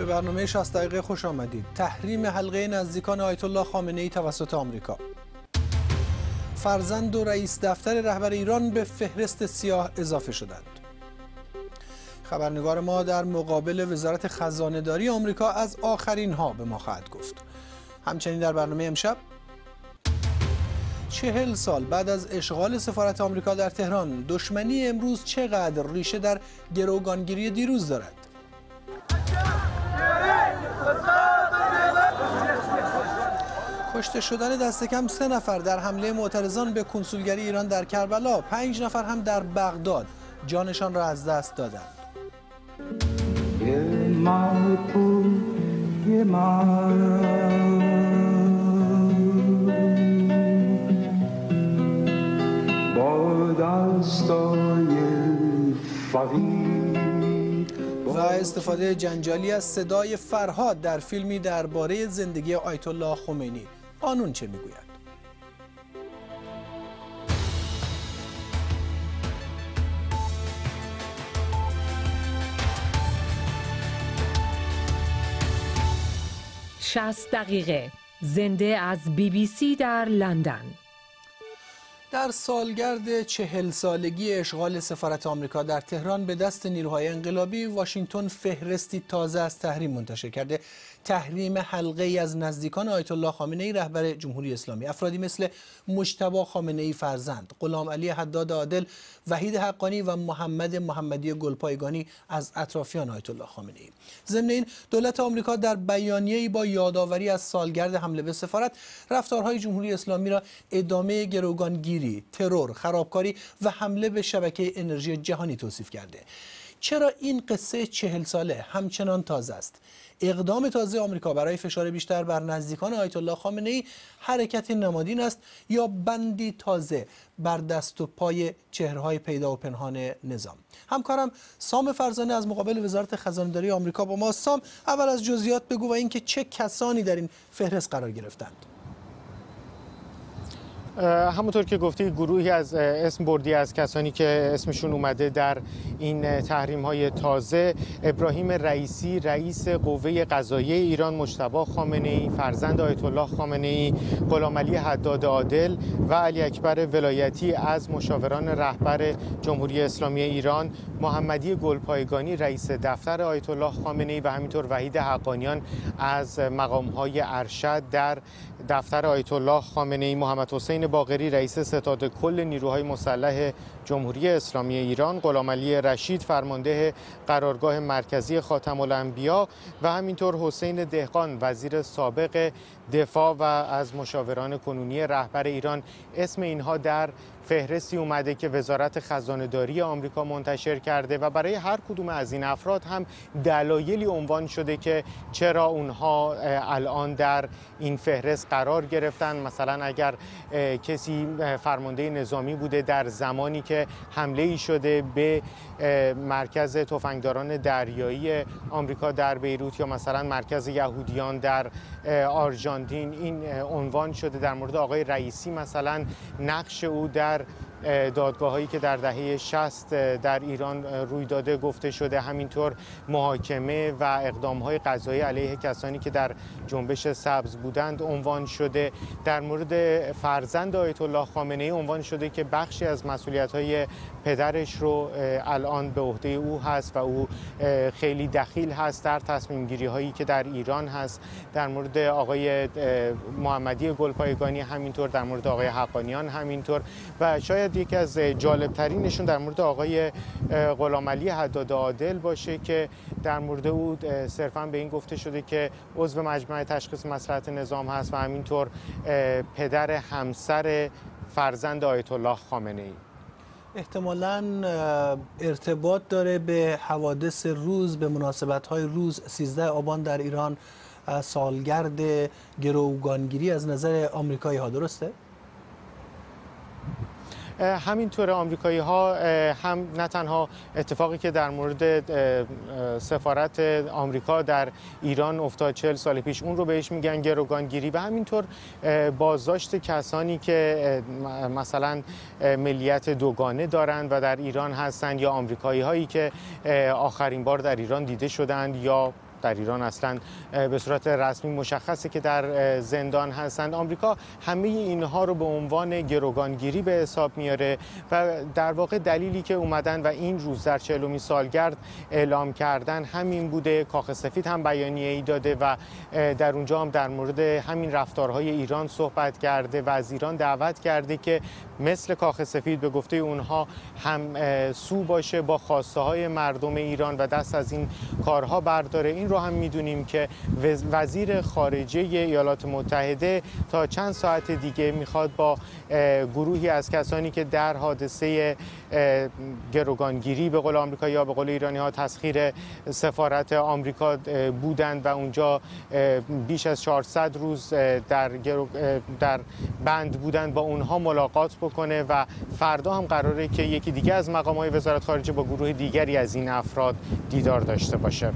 به برنامه 60 دقیقه خوش آمدید. تحریم حلقه نزدیکان آیت الله خامنه ای توسط آمریکا. فرزند و رئیس دفتر رهبر ایران به فهرست سیاه اضافه شدند. خبرنگار ما در مقابل وزارت خزانه داری آمریکا از آخرین ها به ما خواهد گفت. همچنین در برنامه امشب چهل سال بعد از اشغال سفارت آمریکا در تهران دشمنی امروز چقدر ریشه در گروگانگیری دیروز دارد کشته شدن دست کم سه نفر در حمله معترضان به کنسولگری ایران در کربلا. پنج نفر هم در بغداد. جانشان را از دست دادند. و استفاده جنجالی از صدای فرهاد در فیلمی درباره زندگی آیت الله خمینی. قانون چه می‌گوید؟ شست دقیقه. زنده از بی بی سی در لندن. در سالگرد چهل سالگی اشغال سفارت آمریکا در تهران به دست نیروهای انقلابی واشنگتن فهرستی تازه از تحریم منتشر کرده. تحریم حلقه ای از نزدیکان آیت الله خامنه ای رهبر جمهوری اسلامی. افرادی مثل مجتبی خامنه ای فرزند غلام علی حداد عادل وحید حقانی و محمد محمدی گلپایگانی از اطرافیان آیت الله خامنه ای. ضمن این دولت آمریکا در بیانیه‌ای با یادآوری از سالگرد حمله به سفارت رفتارهای جمهوری اسلامی را ادامه گروگانگیری ترور خرابکاری و حمله به شبکه انرژی جهانی توصیف کرده. چرا این قصه چهل ساله همچنان تازه است؟ اقدام تازه آمریکا برای فشار بیشتر بر نزدیکان آیت الله خامنه ای حرکت نمادین است یا بندی تازه بر دست و پای چهرهای پیدا و پنهان نظام؟ همکارم سام فرزانه از مقابل وزارت خزانه داری آمریکا با ما. سام اول از جزئیات بگو و اینکه چه کسانی در این فهرست قرار گرفتند. همونطور که گفتی گروهی از اسم بردی از کسانی که اسمشون اومده در این تحریم های تازه. ابراهیم رئیسی رئیس قوه قضاییه ایران مجتبی خامنه ای فرزند آیت الله خامنه ای غلام علی حداد عادل و علی اکبر ولایتی از مشاوران رهبر جمهوری اسلامی ایران. محمدی گلپایگانی رئیس دفتر آیت الله خامنه ای و همینطور وحید حقانیان از مقام های ارشد در دفتر آیت الله خامنه ای محمد حسین باقری رئیس ستاد کل نیروهای مسلح جمهوری اسلامی ایران غلام علی رشید فرمانده قرارگاه مرکزی خاتم الانبیا و همینطور حسین دهقان وزیر سابق دفاع و از مشاوران کنونی رهبر ایران. اسم اینها در فهرستی اومده که وزارت خزانه داری آمریکا منتشر کرده و برای هر کدوم از این افراد هم دلایلی عنوان شده که چرا اونها الان در این فهرست قرار گرفتن. مثلا اگر کسی فرمانده نظامی بوده در زمانی که حمله ای شده به مرکز تفنگداران دریایی آمریکا در بیروت یا مثلا مرکز یهودیان در آرژانتین این عنوان شده در مورد آقای رئیسی مثلا نقش او در estar هایی که در دهه 60 در ایران روی داده گفته شده. همینطور محاکمه و اقدام های قضایی علیه کسانی که در جنبش سبز بودند عنوان شده. در مورد فرزند آیت الله خامنه ای عنوان شده که بخشی از مسئولیت های پدرش رو الان به عهده او هست و او خیلی دخیل هست در تصمیم گیری هایی که در ایران هست. در مورد آقای محمدی گلپایگانی همینطور در مورد آقای حقانیان همینطور. و شاید یکی از جالب ترینشون در مورد آقای غلام علی حداد عادل باشه که در مورد او صرفا به این گفته شده که عضو مجمع تشخیص مصلحت نظام هست و همینطور پدر همسر فرزند آیت الله خامنه ای احتمالا ارتباط داره به حوادث روز به مناسبت های روز. 13 آبان در ایران سالگرد گروگانگیری از نظر آمریکایی ها. درسته؟ همینطور آمریکایی ها هم نه تنها اتفاقی که در مورد سفارت آمریکا در ایران افتاد چهل سال پیش اون رو بهش میگن گروگانگیری و همینطور بازداشت کسانی که مثلا ملیت دوگانه دارند و در ایران هستند یا آمریکایی هایی که آخرین بار در ایران دیده شدند یا در ایران اصلا به صورت رسمی مشخصه که در زندان هستند. آمریکا همه اینها رو به عنوان گروگانگیری به حساب میاره و در واقع دلیلی که اومدن و این روز در چهلمین سالگرد اعلام کردن همین بوده. کاخ سفید هم بیانیه ای داده و در اونجا هم در مورد همین رفتارهای ایران صحبت کرده و از ایران دعوت کرده که مثل کاخ سفید به گفته اونها هم سو باشه با خواسته های مردم ایران و دست از این کارها برداره. این رو هم می‌دونیم که وزیر خارجه ایالات متحده تا چند ساعت دیگه می‌خواد با گروهی از کسانی که در حادثه گروگانگیری به قول آمریکا یا به قول ایرانی ها تسخیر سفارت آمریکا بودند و اونجا بیش از 400 روز در, در بند بودند با اونها ملاقات بکنه و فردا هم قراره که یکی دیگه از مقام های وزارت خارجه با گروه دیگری از این افراد دیدار داشته باشه.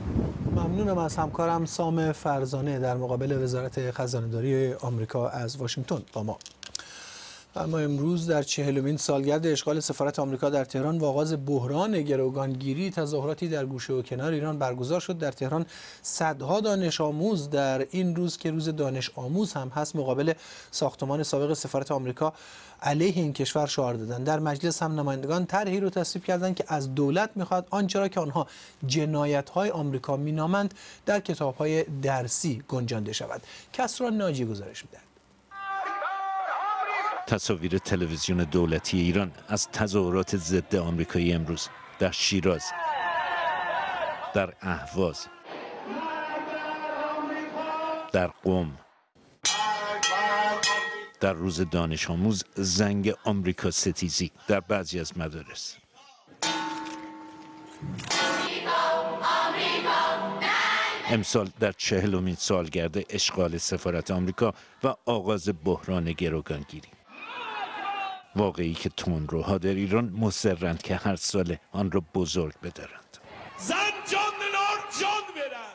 ممنونم از همکارم سام فرزانه در مقابل وزارت خزانهداری آمریکا از واشنگتن با ما. اما امروز در چهلمین سالگرد اشغال سفارت آمریکا در تهران و آغاز بحران گروگانگیری تظاهراتی در گوشه و کنار ایران برگزار شد. در تهران صدها دانش آموز در این روز که روز دانش آموز هم هست مقابل ساختمان سابق سفارت آمریکا علیه این کشور شعار دادن. در مجلس هم نمایندگان طرحی رو تصویب کردند که از دولت می‌خواد آنچه را که آنها جنایت های آمریکا مینامند در کتاب های درسی گنجانده شود. کسرا ناجی گزارش می‌دهد. تصاویر تلویزیون دولتی ایران از تظاهرات ضد آمریکایی امروز در شیراز در اهواز در قم در روز دانش آموز زنگ آمریکا ستیزی در بعضی از مدارس. امسال در چهلمین سالگرد اشغال سفارت آمریکا و آغاز بحران گروگانگیری. واقعی که تندروها در ایران مصرند که هر ساله آن را بزرگ بدارند. زن جان جان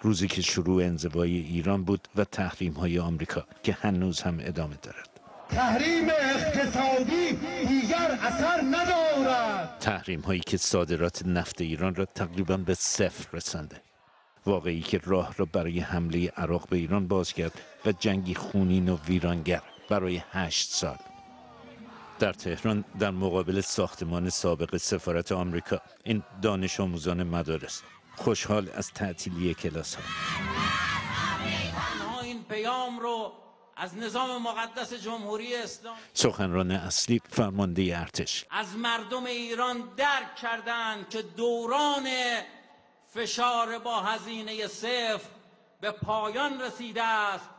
روزی که شروع انزوای ایران بود و تحریم های آمریکا که هنوز هم ادامه دارد. تحریم اقتصادی دیگر اثر ندارد. تحریم هایی که صادرات نفت ایران را تقریبا به صفر رسانده. واقعی که راه را برای حمله عراق به ایران باز کرد و جنگی خونین و ویرانگر برای هشت سال. در تهران در مقابل ساختمان سابق سفارت آمریکا این دانش آموزان مدارس خوشحال از تعطیلی کلاس ها این پیام رو از نظام مقدس جمهوری اسلام. سخنران اصلی فرمانده ارتش. از مردم ایران درک کردند که دوران فشار با هزینه صفر به پایان رسیده است.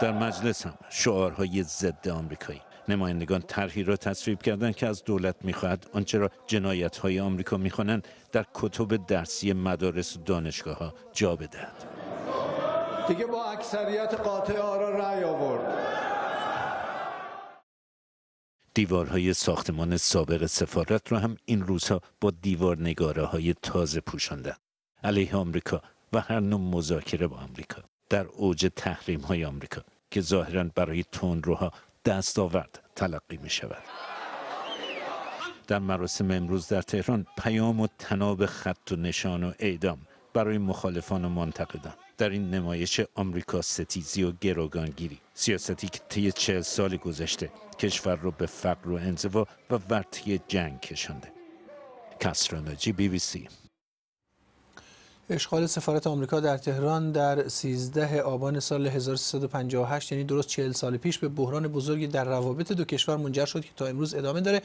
در مجلس هم شعارهای ضد آمریکایی. نمایندگان طرحی را تصویب کردند که از دولت می‌خواهد آنچه را جنایت های آمریکا می‌خوانند در کتب درسی مدارس و دانشگاه ها جا بدهد. دیگه با اکثریت قاطع آرا رأی آورد. دیوارهای ساختمان سابق سفارت را هم این روزها با دیوار نگاره های تازه پوشاندن علیه آمریکا و هر نوع مذاکره با آمریکا. در اوج تحریم های آمریکا که ظاهرا برای تندروها دستاورد تلقی می شود در مراسم امروز در تهران پیام و تناب خط و نشان و اعدام برای مخالفان و منتقدان. در این نمایش آمریکا ستیزی و گروگانگیری. سیاستی که طی چهل سال گذشته کشور رو به فقر و انزوا و ورطی جنگ کشانده. کسراناجی بی بی سی. اشغال سفارت آمریکا در تهران در 13 آبان سال 1358 یعنی درست 40 سال پیش به بحران بزرگی در روابط دو کشور منجر شد که تا امروز ادامه داره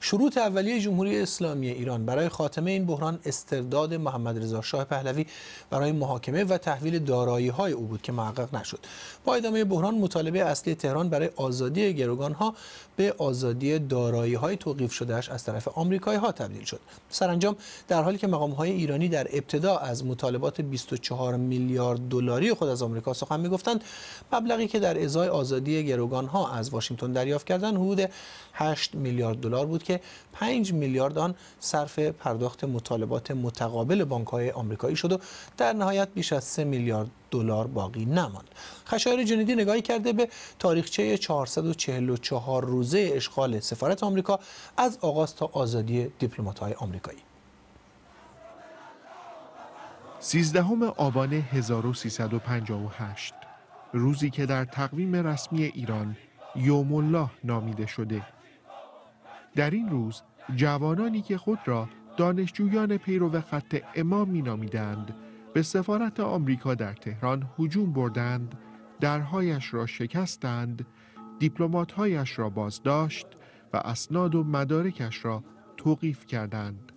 شروط اولیه جمهوری اسلامی ایران. برای خاتمه این بحران استرداد محمد رضا شاه پهلوی برای محاکمه و تحویل دارایی های او بود که محقق نشد. با ادامه بحران مطالبه اصلی تهران برای آزادی گروگان ها به آزادی دارایی های توقیف شدهش از طرف آمریکایی ها تبدیل شد. سرانجام در حالی که مقام های ایرانی در ابتدا از مطالبات 24 میلیارد دلاری خود از آمریکا سخن می‌گفتند مبلغی که در ازای آزادی گروگان ها از واشنگتن دریافت کردند حدود 8 میلیارد دلار بود که 5 میلیارد آن صرف پرداخت مطالبات متقابل بانک های آمریکایی شد و در نهایت بیش از 3 میلیارد دلار باقی نماند. خشایر جنیدی نگاهی کرده به تاریخچه 444 روزه اشغال سفارت آمریکا از آغاز تا آزادی دیپلمات‌های آمریکایی. سیزدهم آبان 1358 روزی که در تقویم رسمی ایران یوم الله نامیده شده. در این روز جوانانی که خود را دانشجویان پیرو خط امام می نامیدند به سفارت آمریکا در تهران هجوم بردند درهایش را شکستند دیپلماتهایش را بازداشت و اسناد و مدارکش را توقیف کردند.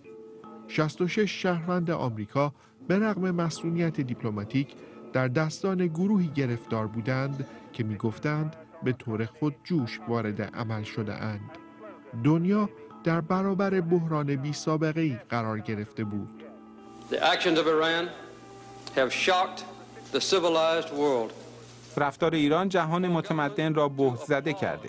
66 شهروند آمریکا به رغم مسئولیت دیپلماتیک در دستان گروهی گرفتار بودند که می‌گفتند به طور خود جوش وارد عمل شده اند. دنیا در برابر بحران بی سابقه ای قرار گرفته بود. رفتار ایران جهان متمدن را بهت زده کرده.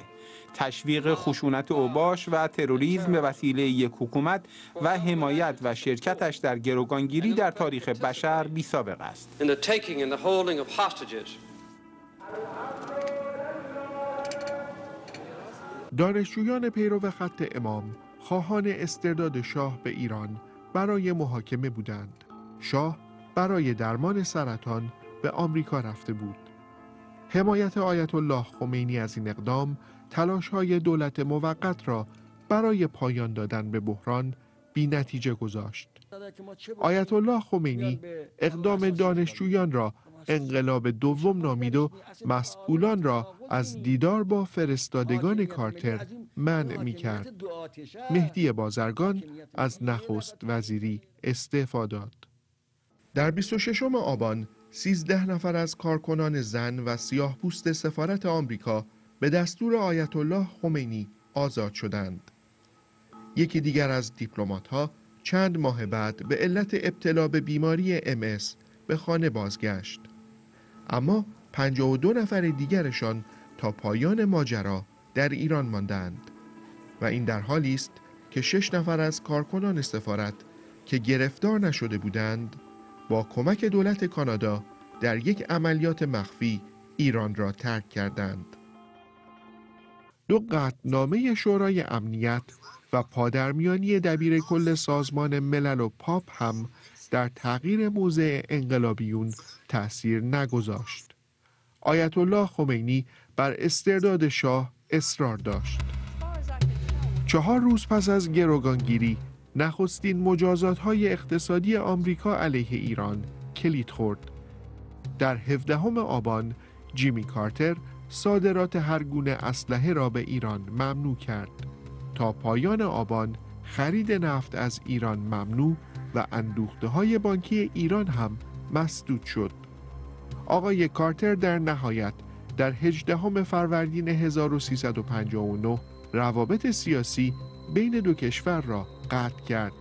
تشویق خشونت اوباش و تروریسم به وسیله یک حکومت و حمایت و شرکتش در گروگانگیری در تاریخ بشر بی سابق است. دانشجویان پیرو خط امام خواهان استرداد شاه به ایران برای محاکمه بودند. شاه برای درمان سرطان به آمریکا رفته بود. حمایت آیت الله خمینی از این اقدام تلاش های دولت موقت را برای پایان دادن به بحران بی نتیجه گذاشت. آیت الله خمینی اقدام دانشجویان را انقلاب دوم نامید و مسئولان را از دیدار با فرستادگان کارتر منع می کرد. مهدی بازرگان از نخست وزیری استعفا داد. در 26 آبان 13 نفر از کارکنان زن و سیاه پوست سفارت آمریکا به دستور آیت الله خمینی آزاد شدند. یکی دیگر از دیپلمات ها چند ماه بعد به علت ابتلا به بیماری MS به خانه بازگشت. اما 52 نفر دیگرشان تا پایان ماجرا در ایران ماندند و این در حالی است که شش نفر از کارکنان سفارت که گرفتار نشده بودند با کمک دولت کانادا در یک عملیات مخفی ایران را ترک کردند. دو قطنامه شورای امنیت و پادرمیانی دبیر کل سازمان ملل و پاپ هم در تغییر موضع انقلابیون تأثیر نگذاشت. آیت الله خمینی بر استرداد شاه اصرار داشت. چهار روز پس از گروگانگیری نخستین مجازات های اقتصادی آمریکا علیه ایران کلید خورد. در هفدهم آبان جیمی کارتر صادرات هر گونه اسلحه را به ایران ممنوع کرد. تا پایان آبان خرید نفت از ایران ممنوع و اندوخته های بانکی ایران هم مسدود شد. آقای کارتر در نهایت در هجدهم فروردین 1359 روابط سیاسی بین دو کشور را قطع کرد.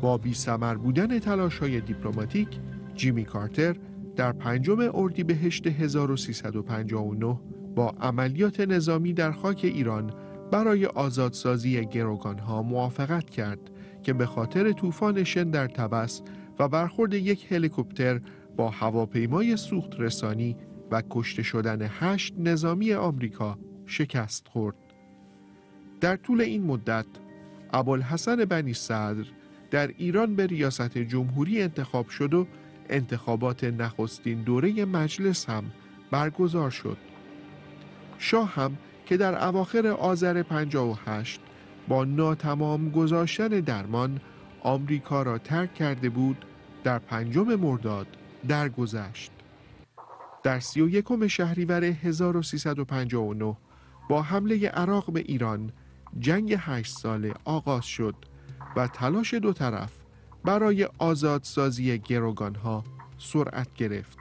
با بی بودن تلاش های دیپلماتیک، جیمی کارتر در پنجم اردیبهشت 1359 با عملیات نظامی در خاک ایران برای آزادسازی گروگانها موافقت کرد که به خاطر طوفان شن در تبس و برخورد یک هلیکوپتر با هواپیمای سوخت رسانی و کشته شدن هشت نظامی آمریکا شکست خورد. در طول این مدت ابوالحسن بنی صدر در ایران به ریاست جمهوری انتخاب شد و انتخابات نخستین دوره مجلس هم برگزار شد. شاه هم که در اواخر آذر 58 با ناتمام گذاشتن درمان آمریکا را ترک کرده بود در پنجم مرداد درگذشت. در سی و یکم شهریور 1359 با حمله عراق به ایران جنگ هشت ساله آغاز شد و تلاش دو طرف برای آزادسازی گروگان ها سرعت گرفت.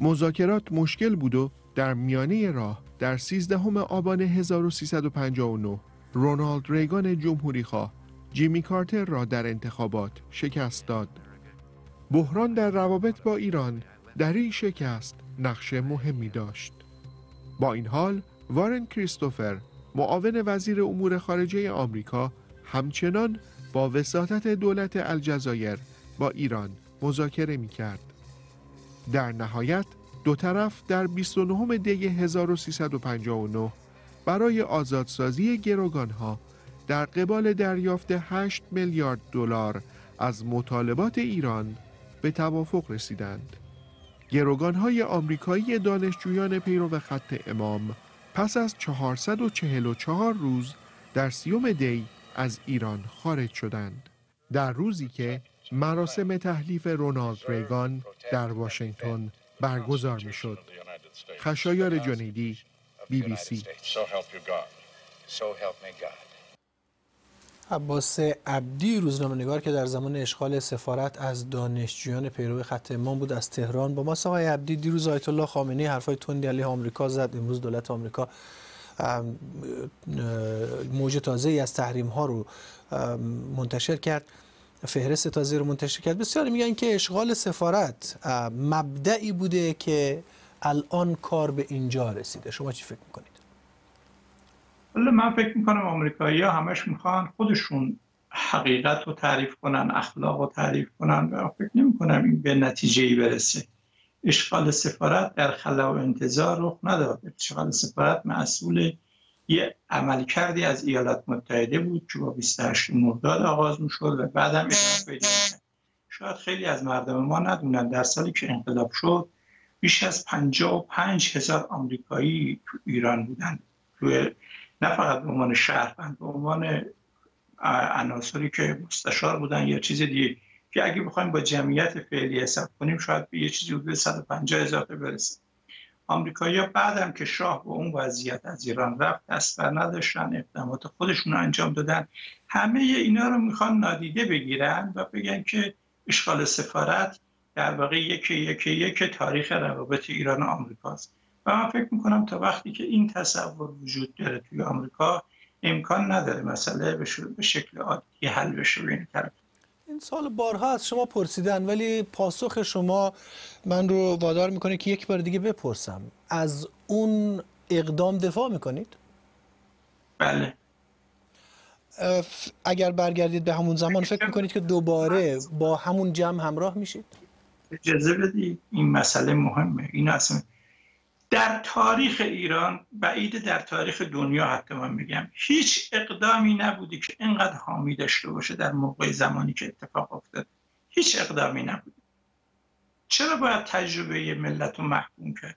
مذاکرات مشکل بود و در میانه راه در 13 آبان 1359 رونالد ریگان جمهوری خواه جیمی کارتر را در انتخابات شکست داد. بحران در روابط با ایران در این شکست نقش مهمی داشت. با این حال وارن کریستوفر معاون وزیر امور خارجه آمریکا همچنان با وساطت دولت الجزایر با ایران مذاکره می کرد. در نهایت دو طرف در 29 دی 1359 برای آزادسازی گروگان ها در قبال دریافت 8 میلیارد دلار از مطالبات ایران به توافق رسیدند. گروگانهای آمریکایی دانشجویان پیرو خط امام پس از 444 روز در سیوم دی از ایران خارج شدند. در روزی که مراسم تحلیف رونالد ریگان در واشنگتن برگزار می شد. خشایار جنیدی بی بی سی عباس عبدی روزنامه نگار که در زمان اشغال سفارت از دانشجویان پیرو خط امام بود از تهران با ما آقای عبدی دیروز آیت الله خامنه‌ای حرفای تندی علیه آمریکا زد امروز دولت آمریکا موج تازه ای از تحریم ها رو منتشر کرد. فهرست تازه رو منتشر کرد. بسیار میگن که اشغال سفارت مبدعی بوده که الان کار به اینجا رسیده. شما چی فکر می‌کنید؟ ولی من فکر می‌کنم آمریکایی ها همش می‌خوان خودشون حقیقت رو تعریف کنن اخلاق رو تعریف کنن و فکر نمی کنم این به نتیجه ای برسه. اشغال سفارت در خلا و انتظار رخ نداد. اشغال سفارت مسئول یه عمل کردی از ایالات متحده بود که با 28 مرداد آغاز می‌شد و بعد هم پیدا شاید خیلی از مردم ما ندونن در سالی که انقلاب شد بیش از 55 هزار آمریکایی تو ایران بودن توی نه فقط به عنوان شهروند به عنوان عناصری که مستشار بودن یا چیز دیگه. که اگه بخوایم با جمعیت فعلی حساب کنیم شاید به یه چیزی حدود 150 اضافه برسه آمریکایی‌ها بعدم که شاه به اون وضعیت از ایران رفت دست بر نداشتن اقدامات خودشون رو انجام دادن. همه اینا رو می‌خوان نادیده بگیرن و بگن که اشغال سفارت در واقع یک یک یک تاریخ روابط ایران و آمریکاست و من فکر می‌کنم تا وقتی که این تصور وجود داره توی آمریکا امکان نداره مسئله به شکل عادی حل بشه. بین طرف این سال بارها از شما پرسیدن ولی پاسخ شما من رو وادار می‌کنه که یک بار دیگه بپرسم از اون اقدام دفاع می‌کنید؟ بله اگر برگردید به همون زمان فکر می‌کنید که دوباره با همون جمع همراه میشید؟ اجازه بدید این مسئله مهمه این اصلا در تاریخ ایران بعید در تاریخ دنیا حتی من میگم هیچ اقدامی نبودی که اینقدر حامی داشته باشه در موقع زمانی که اتفاق افتاد. هیچ اقدامی نبود چرا باید تجربه ملت رو محکوم کرد؟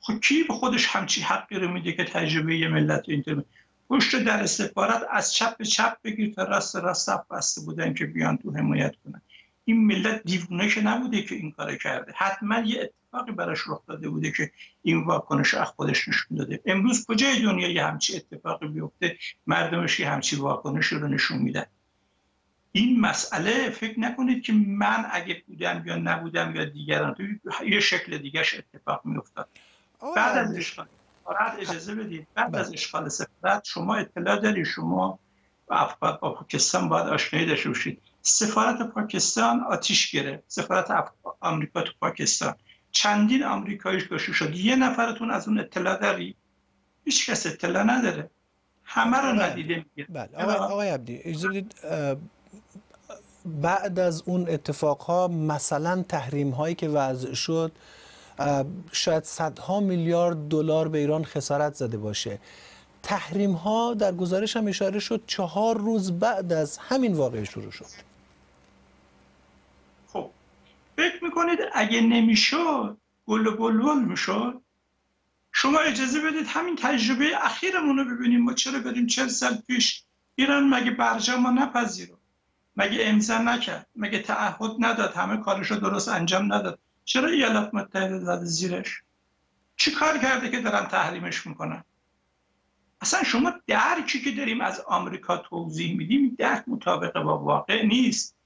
خب کی به خودش همچی حقی رو میده که تجربه ملت اینطور پشت در سفارت از چپ به چپ بگیر تا راست راست بسته بودن که بیان تو حمایت کنن. این ملت دیوونه که نبوده که این کار کرده. حتما یه اتفاقی براش رخ داده بوده که این واکنش از خودش نشون داده. امروز کجای دنیا یه همچی اتفاقی بیفته؟ مردمش یه همچی واکنش رو نشون میدن. این مسئله فکر نکنید که من اگه بودم یا نبودم یا دیگران تو یه شکل دیگرش اتفاق میافتاد. بعد از اشغال اجازه بدید. بعد بله. از اشغال سفارت شما اطلاع داری شما با پاکستان باید آشنایی داشته باشید. سفارت پاکستان آتیش گرفت. سفارت آمریکا تو پاکستان. چندین آمریکاییش کشته شد. یه نفرتون از اون اطلاع داری؟ هیچ کس اطلاع نداره. همه رو بله. ندیده میگه. بله. آقای, آقای عبدی بعد از اون اتفاقها مثلا تحریم هایی که وضع شد شاید صدها میلیارد دلار به ایران خسارت زده باشه. تحریم ها در گزارش هم اشاره شد چهار روز بعد از همین واقعه شروع شد. فکر می‌کنید اگه نمی‌شد گل و بلبل می‌شد؟ شما اجازه بدید همین تجربه اخیرمون رو ببینیم. ما چرا بریم چل سال پیش ایران؟ مگه برجام ما نپذیرو؟ مگه امضا نکرد؟ مگه تعهد نداد؟ همه کارش رو درست انجام نداد. چرا ایالات متحده زده زیرش؟ چی کار کرده که دارن تحریمش می‌کنن؟ اصلا شما درکی که داریم از آمریکا توضیح میدیم درک مطابق با واقع نیست.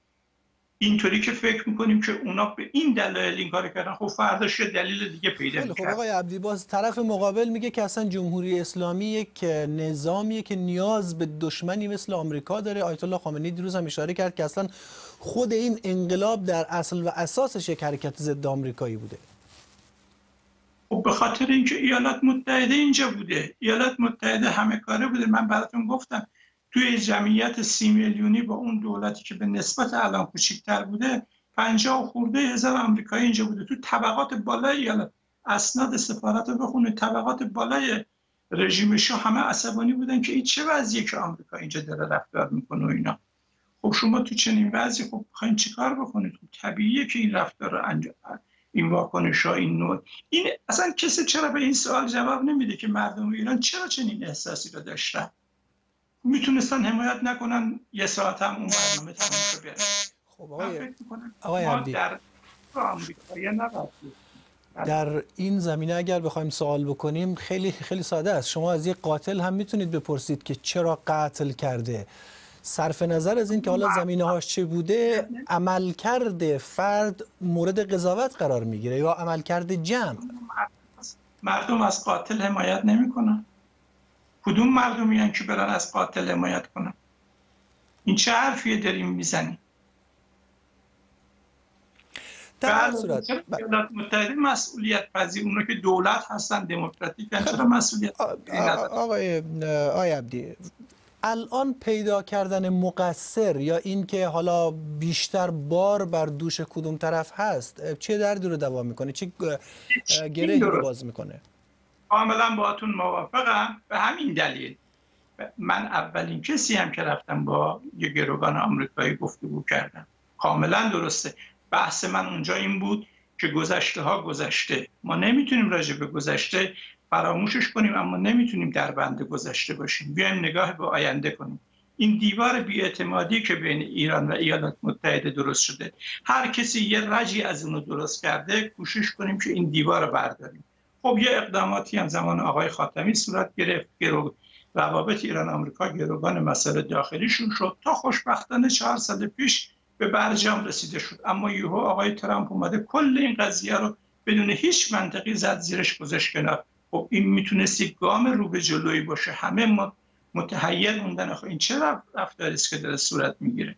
اینطوری که فکر می‌کنیم که اونا به این دلایل این کار کردن خب فرداش یه دلیل دیگه پیدا خب آقای عبدی باز طرف مقابل میگه که اصلا جمهوری اسلامی یک نظامیه که نیاز به دشمنی مثل آمریکا داره. آیت الله خامنه‌ای دیروز هم اشاره کرد که اصلا خود این انقلاب در اصل و اساسش یک حرکت ضد آمریکایی بوده. خب به خاطر اینکه ایالات متحده اینجا بوده. ایالات متحده همه کاره بوده. من براتون گفتم توی جمعیت سی میلیونی با اون دولتی که به نسبت الان کوچکتر بوده پنجاه خورده هزار آمریکایی اینجا بوده. تو طبقات بالای یا اسناد سفارت رو بخونه طبقات بالای رژیم شاه همه عصبانی بودن که این چه وضعیه که آمریکا اینجا داره رفتار می‌کنه و اینا. خب شما تو چنین وضعی خب بخواین چیکار بکنید؟ خب طبیعیه که این رفتار رو انجام این واکنش ها این نوع. این اصلا کسی چرا به این سوال جواب نمیده که مردم ایران چرا چنین احساسی رو داشتن؟ می‌تونستن حمایت نکنن یه ساعت هم اون برنامه تمام شو بره خب آقای, آقای عبدی. در در این زمینه اگر بخوایم سوال بکنیم خیلی خیلی ساده است. شما از یک قاتل هم می‌تونید بپرسید که چرا قتل کرده. صرف نظر از این که حالا زمینه هاش چه بوده عمل کرده فرد مورد قضاوت قرار می‌گیره یا عمل کرده جمع مردم از قاتل حمایت نمی‌کنن. کدوم مردمی که برن از قاتل حمایت کنن؟ این چه حرفیه داریم می‌زنیم؟ در صورت ایالات متحده مسئولیت پذیر؟ اونو که دولت هستن دموکراتیک چرا مسئولیت آقای آقای عبدی الان پیدا کردن مقصر یا اینکه حالا بیشتر بار بر دوش کدوم طرف هست چه دردی رو دوام می‌کنه؟ چه گره رو باز می‌کنه؟ کاملا باهاتون موافقم. به همین دلیل. من اولین کسی هم که رفتم با یه گروگان آمریکایی گفتگو کردم. کاملا درسته. بحث من اونجا این بود که گذشته ها گذشته. ما نمی‌تونیم راجع به گذشته فراموشش کنیم اما نمی‌تونیم در بند گذشته باشیم. بیایم نگاه به آینده کنیم. این دیوار بیاعتمادی که بین ایران و ایالات متحده درست شده. هر کسی یه رجی از اونو درست کرده کوشش کنیم که این دیوار رو برداریم. خب یه اقداماتی هم زمان آقای خاتمی صورت گرفت گرو روابط ایران آمریکا گروگان مسئله داخلیشون شد تا خوشبختانه چهار سال پیش به برجام رسیده شد. اما یهو آقای ترامپ اومده کل این قضیه رو بدون هیچ منطقی زد زیرش گذاشت کنار. خب این می‌تونستی گام رو به جلویی باشه. همه ما متحیر موندن. آخه این چه رفتاری است که داره صورت می‌گیره؟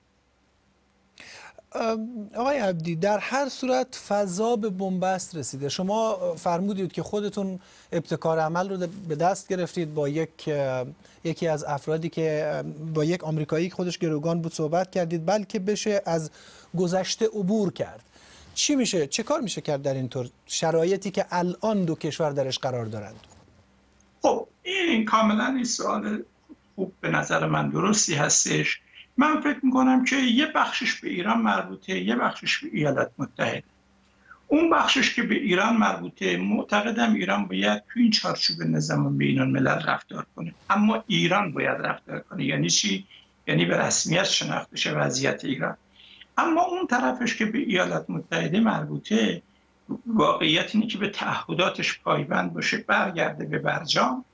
آقای عبدی در هر صورت فضا به بنبست رسیده. شما فرمودید که خودتون ابتکار عمل رو به دست گرفتید با یک یکی از افرادی که با یک آمریکایی خودش گروگان بود صحبت کردید بلکه بشه از گذشته عبور کرد. چی میشه؟ چه کار میشه کرد در این طور؟ شرایطی که الان دو کشور درش قرار دارند. خب این کاملا این سوال خوب به نظر من درستی هستش. من فکر می‌کنم که یه بخشش به ایران مربوطه یه بخشش به ایالات متحده. اون بخشش که به ایران مربوطه معتقدم ایران باید تو این چارچوب نظام بین الملل رفتار کنه. اما ایران باید رفتار کنه. یعنی چی؟ یعنی به رسمیت شناخته شه وضعیت ایران. اما اون طرفش که به ایالات متحده مربوطه واقعیت اینه که به تعهداتش پایبند باشه برگرده به برجام.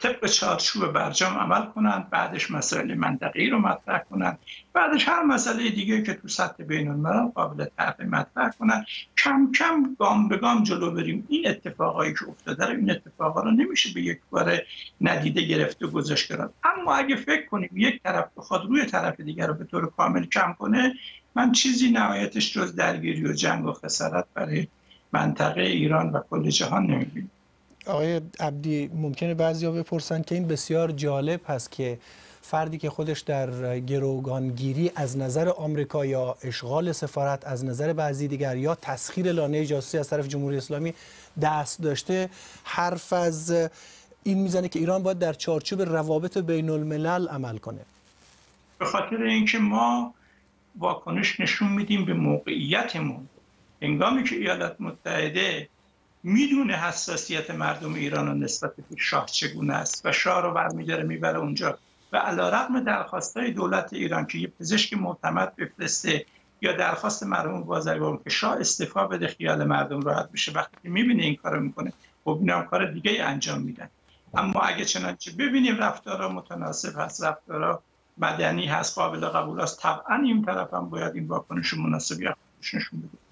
طبق چارچوب برجام عمل کنند بعدش مسائل منطقی رو مطرح کنند. بعدش هر مسئله دیگه که تو سطح بین الملل قابل طرح مطرح کنند. کم کم گام به گام جلو بریم. این اتفاقایی که افتاده رو این اتفاقا رو نمیشه به یک بار ندیده گرفته گذاشت کرد. اما اگه فکر کنیم یک طرف بخواد روی طرف دیگر رو به طور کامل کم کنه من چیزی نهایتش جز درگیری و جنگ و خسارت برای منطقه ایران و کل جهان نمی‌بینیم آقای عبدی ممکنه بعضیا بپرسن که این بسیار جالب هست که فردی که خودش در گروگانگیری از نظر آمریکا یا اشغال سفارت از نظر بعضی دیگر یا تسخیر لانه جاسوسی از طرف جمهوری اسلامی دست داشته حرف از این می‌زنه که ایران باید در چارچوب روابط بین الملل عمل کنه. به خاطر اینکه ما واکنش نشون میدیم به موقعیتمون. هنگامی که ایالات متحده می‌دونه حساسیت مردم ایران و نسبت به شاه چگونه است و شاه رو برمیداره می‌بره اونجا. و علا رقم درخواست های دولت ایران که یه پزشک معتمد بفرسته یا درخواست مردم بازرگان که شاه استفا بده خیال مردم راحت بشه. وقتی که می‌بینه این کارو می‌کنه خب اینا کار دیگه انجام میدن. اما اگه چنانچه ببینیم رفتارا متناسب هست رفتارا مدنی هست قابل قبول است طبعا این طرف هم باید این واکنش مناسبی نشون بده.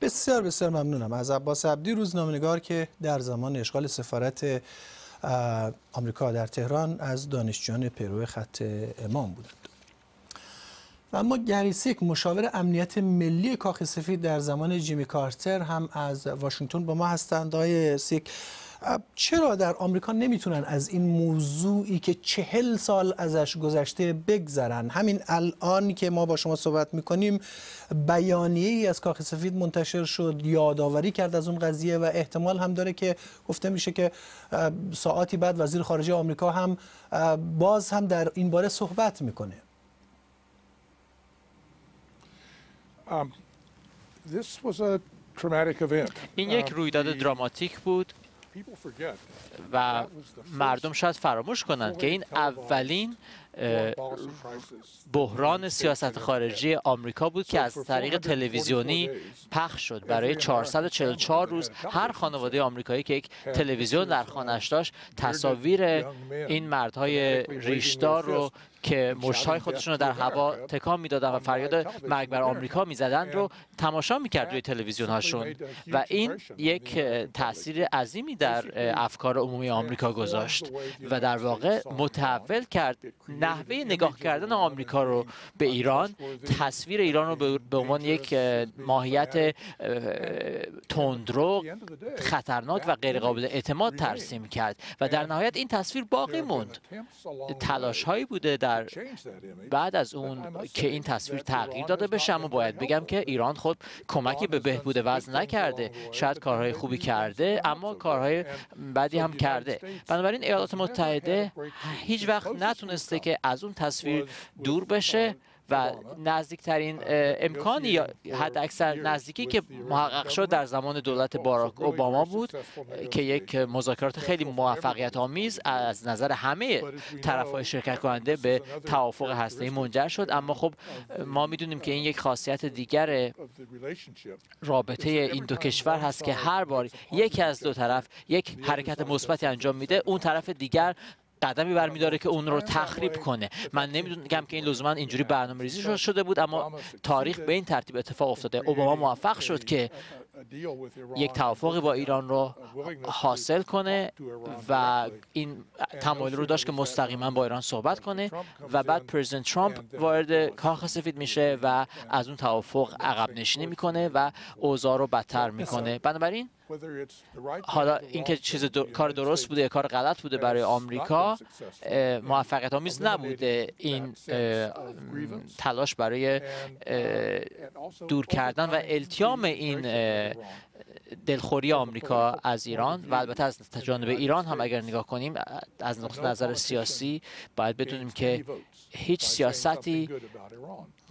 بسیار بسیار ممنونم. از عباس عبدی روزنامه‌نگار که در زمان اشغال سفارت آمریکا در تهران از دانشجویان پیرو خط امام بودند. و اما گری سیک مشاور امنیت ملی کاخ سفید در زمان جیمی کارتر هم از واشنگتن با ما هستند. آقای سیک چرا در آمریکا نمی‌تونن از این موضوعی که چهل سال ازش گذشته بگذرن؟ همین الان که ما با شما صحبت می‌کنیم بیانیه ای از کاخ سفید منتشر شد یادآوری کرد از اون قضیه و احتمال هم داره که گفته میشه که ساعتی بعد وزیر خارجه آمریکا هم باز هم در این باره صحبت می‌کنه. این یک رویداد دراماتیک بود. و مردم شاید فراموش کنند که این اولین بحران سیاست خارجی آمریکا بود که از طریق تلویزیونی پخش شد. برای 444 روز هر خانواده آمریکایی که یک تلویزیون در خانهش داشت تصاویر این مردهای ریشدار رو که مشتهای خودشون رو در هوا تکان می‌دادن و فریاد مرگ بر آمریکا می‌زدن رو تماشا می‌کرد روی تلویزیون هاشون و این یک تاثیر عظیمی در افکار عمومی آمریکا گذاشت و در واقع متحول کرد نحوه نگاه کردن آمریکا رو به ایران تصویر ایران رو به عنوان یک ماهیت تندرو خطرناک و غیرقابل اعتماد ترسیم کرد و در نهایت این تصویر باقی موند. تلاش هایی بوده در بعد از اون که این تصویر تغییر داده بشه اما باید بگم که ایران خود کمکی به بهبود وضع نکرده. شاید کارهای خوبی کرده اما کارهای بدی هم کرده. بنابراین ایالات متحده هیچ وقت نتونسته که از اون تصویر دور بشه و نزدیکترین امکانی یا حد اکثر نزدیکی که محقق شد در زمان دولت باراک اوباما بود که یک مذاکرات خیلی موفقیت آمیز از نظر همه طرف های شرکت کننده به توافق هسته منجر شد. اما خب ما می‌دونیم که این یک خاصیت دیگر رابطه این دو کشور هست که هر بار یکی از دو طرف یک حرکت مثبتی انجام میده اون طرف دیگر قدمی برمیداره که اون رو تخریب کنه. من نمی‌دونم که این لزوما اینجوری برنامه ریزی شده بود اما تاریخ به این ترتیب اتفاق افتاده. اوباما موفق شد که یک توافقی با ایران رو حاصل کنه و این تمایل رو داشت که مستقیما با ایران صحبت کنه و بعد پرزیدنت ترامپ وارد کاخ سفید میشه و از اون توافق عقب نشینی می‌کنه و اوضاع رو بدتر می‌کنه. بنابراین حالا اینکه چیز کار درست بوده یا کار غلط بوده برای آمریکا موفقیت آمیز نبوده. این تلاش برای دور کردن و التیام این دلخوری آمریکا از ایران و البته از جانب ایران هم اگر نگاه کنیم از نقطه نظر سیاسی باید بدونیم که هیچ سیاستی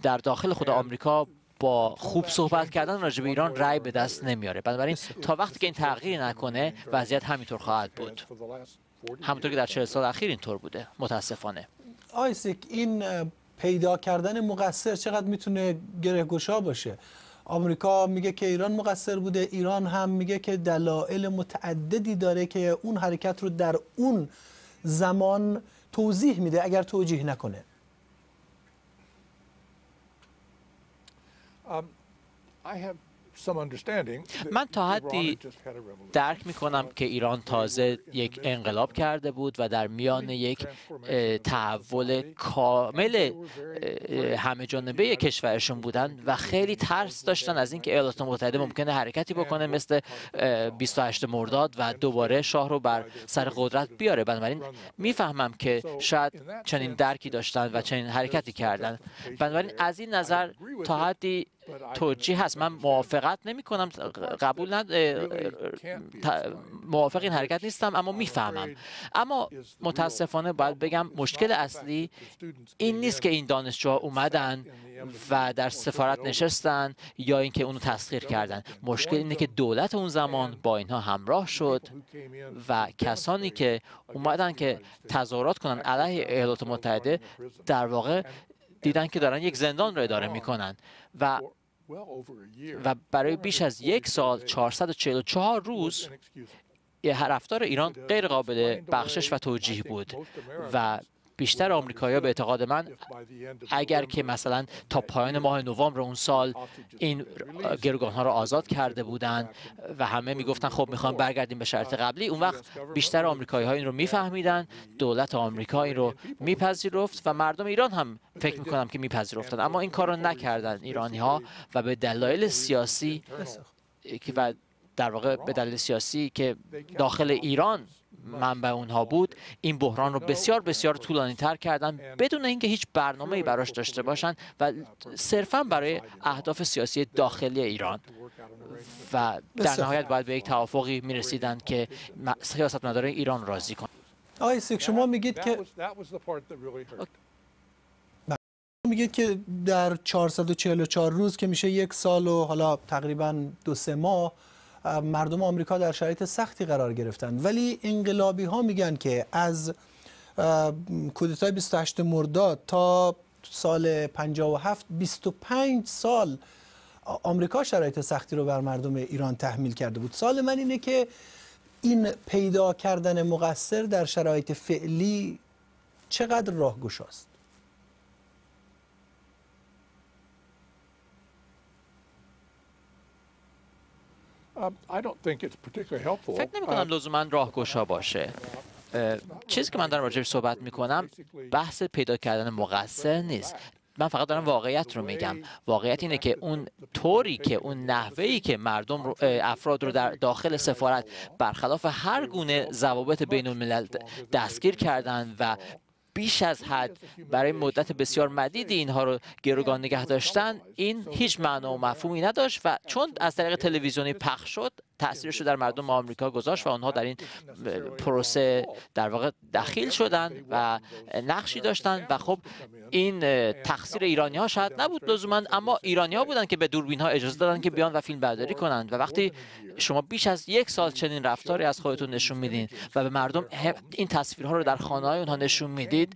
در داخل خود آمریکا با خوب صحبت کردن راجع به ایران رأی به دست نمیاره. بنابراین تا وقتی که این تغییر نکنه وضعیت همینطور خواهد بود. همونطور که در چهل سال اخیر اینطور بوده. متاسفانه. آیسیک این پیدا کردن مقصر چقدر می‌تونه گره گشا باشه؟ آمریکا میگه که ایران مقصر بوده ایران هم میگه که دلایل متعددی داره که اون حرکت رو در اون زمان توضیح میده اگر توجیه نکنه. من تا حدی درک می کنم که ایران تازه یک انقلاب کرده بود و در میان یک تحول کامل همه جانبه کشورشون بودن و خیلی ترس داشتن از اینکه ایالات متحده ممکنه حرکتی بکنه مثل 28 مرداد و دوباره شاه رو بر سر قدرت بیاره. بنابراین می‌فهمم که شاید چنین درکی داشتن و چنین حرکتی کردن. بنابراین از این نظر تا حدی توجیه هست. من موافقت نمی کنم. قبول ند... موافق این حرکت نیستم اما می‌فهمم. اما متاسفانه باید بگم مشکل اصلی این نیست که این دانشجوها اومدن و در سفارت نشستن یا اینکه اونو تسخیر کردن. مشکل اینه که دولت اون زمان با اینها همراه شد و کسانی که اومدن که تظاهرات کنن علیه ایالات متحده در واقع دیدن که دارن یک زندان رو اداره می‌کنن. و و برای بیش از یک سال 444 روز رفتار ایران غیر قابل بخشش و توجیه بود و بیشتر آمریکایی‌ها به اعتقاد من اگر که مثلا تا پایان ماه نوامبر اون سال این گروگان ها رو آزاد کرده بودند و همه می‌گفتن خب می‌خوام برگردیم به شرط قبلی اون وقت بیشتر آمریکایی ها این رو میفهمیدن دولت آمریکا این رو میپذیرفت و مردم ایران هم فکر می‌کنم که میپذیرفتن. اما این کار رو نکردن ایرانی ها و به دلایل سیاسی و در واقع به دلیل سیاسی که داخل ایران منبع اونها بود این بحران رو بسیار بسیار طولانی تر کردن بدون اینکه هیچ برنامه ای براش داشته باشن و صرفا برای اهداف سیاسی داخلی ایران. و در نهایت باید به یک توافقی می رسیدن که سیاست مداره ایران راضی کنه آقای سیک شما میگید که میگه که در 444 روز که میشه یک سال و حالا تقریبا دو سه ماه مردم آمریکا در شرایط سختی قرار گرفتن. ولی انقلابی ها میگن که از کودتای 28 مرداد تا سال 57 25 سال آمریکا شرایط سختی رو بر مردم ایران تحمیل کرده بود. سال من اینه که این پیدا کردن مقصر در شرایط فعلی چقدر راهگشاست؟ فکر نمی کنم uh, لزوما راهگشا باشه. چیزی که من دارم راجعش صحبت می کنم بحث پیدا کردن مقصر نیست. من فقط دارم واقعیت رو میگم. واقعیت اینه که اون طوری که اون نحوهی که مردم رو افراد رو در داخل سفارت برخلاف هر گونه ضوابط بین الملل دستگیر کردن و بیش از حد برای مدت بسیار مدیدی اینها رو گروگان نگه داشتن این هیچ معنا و مفهومی نداشت و چون از طریق تلویزیونی پخش شد تاثیرش رو در مردم آمریکا گذاشت و آنها در این پروسه در واقع دخیل شدن و نقشی داشتن و خب این تقصیر ایرانی ها شاید نبود لزوما اما ایرانی ها بودن که به دوربین ها اجازه دادن که بیان و فیلم برداری کنند و وقتی شما بیش از یک سال چنین رفتاری از خودتون نشون میدین و به مردم این تصویرها رو در خانه های اونها نشون می‌دید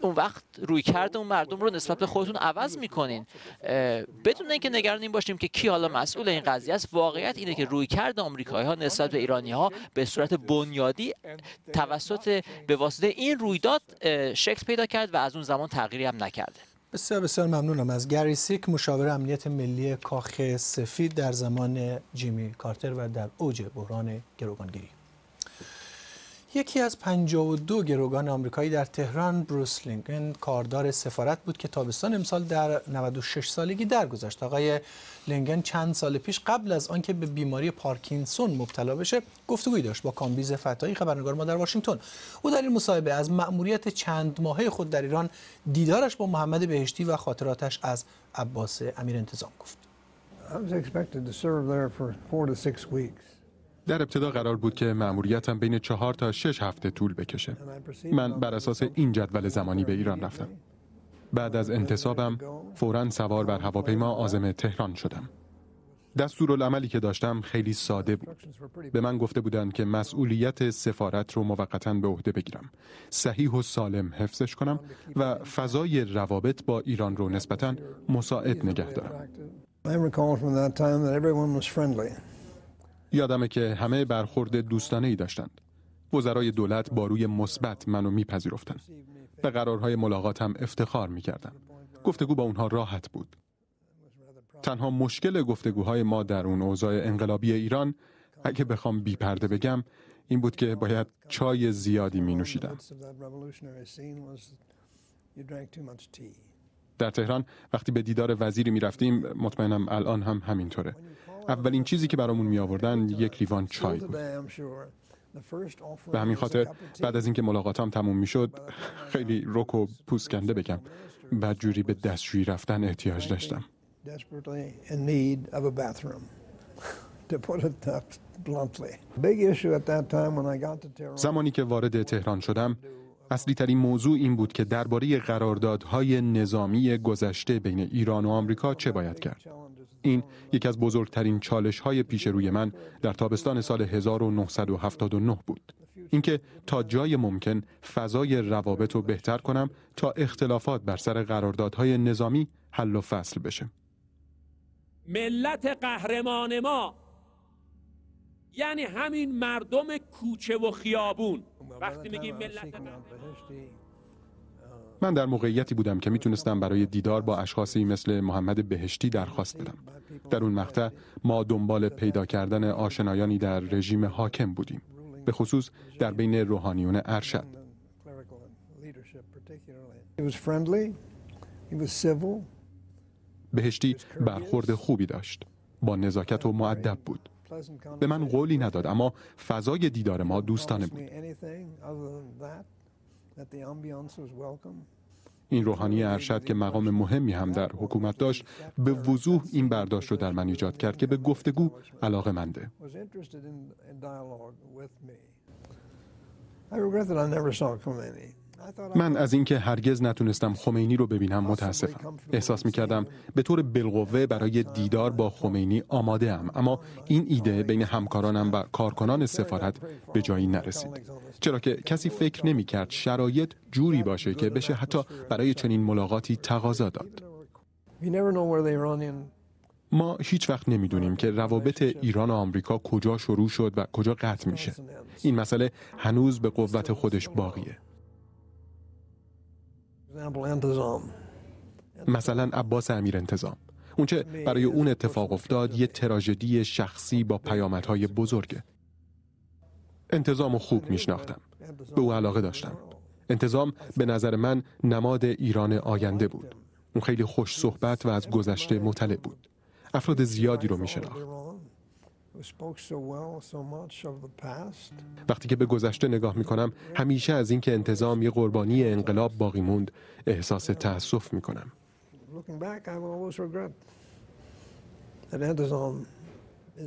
اون وقت روی کرده اون مردم رو نسبت به خودتون عوض می‌کنین. بدون اینکه نگران این باشیم که کی حالا مسئول این قضیه است واقعیت اینه که روی کرد آمریکایی ها نسبت به ایرانی ها به صورت بنیادی توسط به واسطه این رویداد شکل پیدا کرد و از اون زمان تغییری هم نکرده. بسیار بسیار ممنونم. از گری سیک مشاور امنیت ملی کاخ سفید در زمان جیمی کارتر و در اوج بحران گروگانگیری. یکی از 52 گروگان آمریکایی در تهران بروس لینگن کاردار سفارت بود که تابستان امسال در 96 سالگی درگذشت. آقای لینگن چند سال پیش قبل از آنکه به بیماری پارکینسون مبتلا بشه گفتگویی داشت با کامبیز فتایی خبرنگار ما در واشنگتن. او در این مصاحبه از مأموریت چند ماهه خود در ایران دیدارش با محمد بهشتی و خاطراتش از عباس امیر انتظام گفت. در ابتدا قرار بود که مأموریتم بین چهار تا شش هفته طول بکشه. من بر اساس این جدول زمانی به ایران رفتم. بعد از انتصابم فورا سوار بر هواپیما آزم تهران شدم. دستورالعملی که داشتم خیلی ساده بود. به من گفته بودند که مسئولیت سفارت رو موقتا به عهده بگیرم. صحیح و سالم حفظش کنم و فضای روابط با ایران رو نسبتا مساعد نگه دارم. یادمه که همه برخورد دوستانه ای داشتند. وزرای دولت با روی مثبت منو میپذیرفتند. به قرارهای ملاقاتم افتخار می‌کردم. گفتگو با اونها راحت بود. تنها مشکل گفتگوهای ما در اون اوضاع انقلابی ایران اگه بخوام بی پرده بگم این بود که باید چای زیادی می نوشیدم. در تهران وقتی به دیدار وزیری می رفتیم مطمئنم الان هم همینطوره. اولین چیزی که برامون می آوردن یک لیوان چای بود. به همین خاطر بعد از اینکه ملاقاتم تموم می شد خیلی رک و پوسکنده بگم بعد جوری به دستشویی رفتن احتیاج داشتم. زمانی که وارد تهران شدم اصلی ترین موضوع این بود که درباره قراردادهای نظامی گذشته بین ایران و آمریکا چه باید کرد. این یکی از بزرگترین چالش های پیش روی من در تابستان سال 1979 بود. اینکه تا جای ممکن فضای روابط رو بهتر کنم تا اختلافات بر سر قراردادهای نظامی حل و فصل بشه. ملت قهرمان ما یعنی همین مردم کوچه و خیابون وقتی میگیم ملت من در موقعیتی بودم که می‌تونستم برای دیدار با اشخاصی مثل محمد بهشتی درخواست بدم. در اون مقطع ما دنبال پیدا کردن آشنایانی در رژیم حاکم بودیم. به خصوص در بین روحانیون ارشد. بهشتی برخورد خوبی داشت. با نزاکت و معدب بود. به من قولی نداد اما فضای دیدار ما دوستانه بود. این روحانی ارشد که مقام مهمی هم در حکومت داشت به وضوح این برداشت رو در من ایجاد کرد که به گفتگو علاقه منده. من از اینکه هرگز نتونستم خمینی رو ببینم متاسفم. احساس می‌کردم به طور بالقوه برای دیدار با خمینی آماده ام اما این ایده بین همکارانم و کارکنان سفارت به جایی نرسید. چرا که کسی فکر نمی‌کرد شرایط جوری باشه که بشه حتی برای چنین ملاقاتی تقاضا داد. ما هیچ وقت نمی‌دونیم که روابط ایران و آمریکا کجا شروع شد و کجا قطع میشه. این مسئله هنوز به قوت خودش باقیه. مثلا عباس امیر انتظام. اونچه برای اون اتفاق افتاد یه تراژدی شخصی با پیامدهای بزرگه. انتظام خوب میشناختم. به او علاقه داشتم. انتظام به نظر من نماد ایران آینده بود. اون خیلی خوش صحبت و از گذشته مطلع بود. افراد زیادی رو میشناخت. وقتی که به گذشته نگاه می کنم همیشه از اینکه انتظام یه قربانی انقلاب باقی موند احساس تأسف می کنم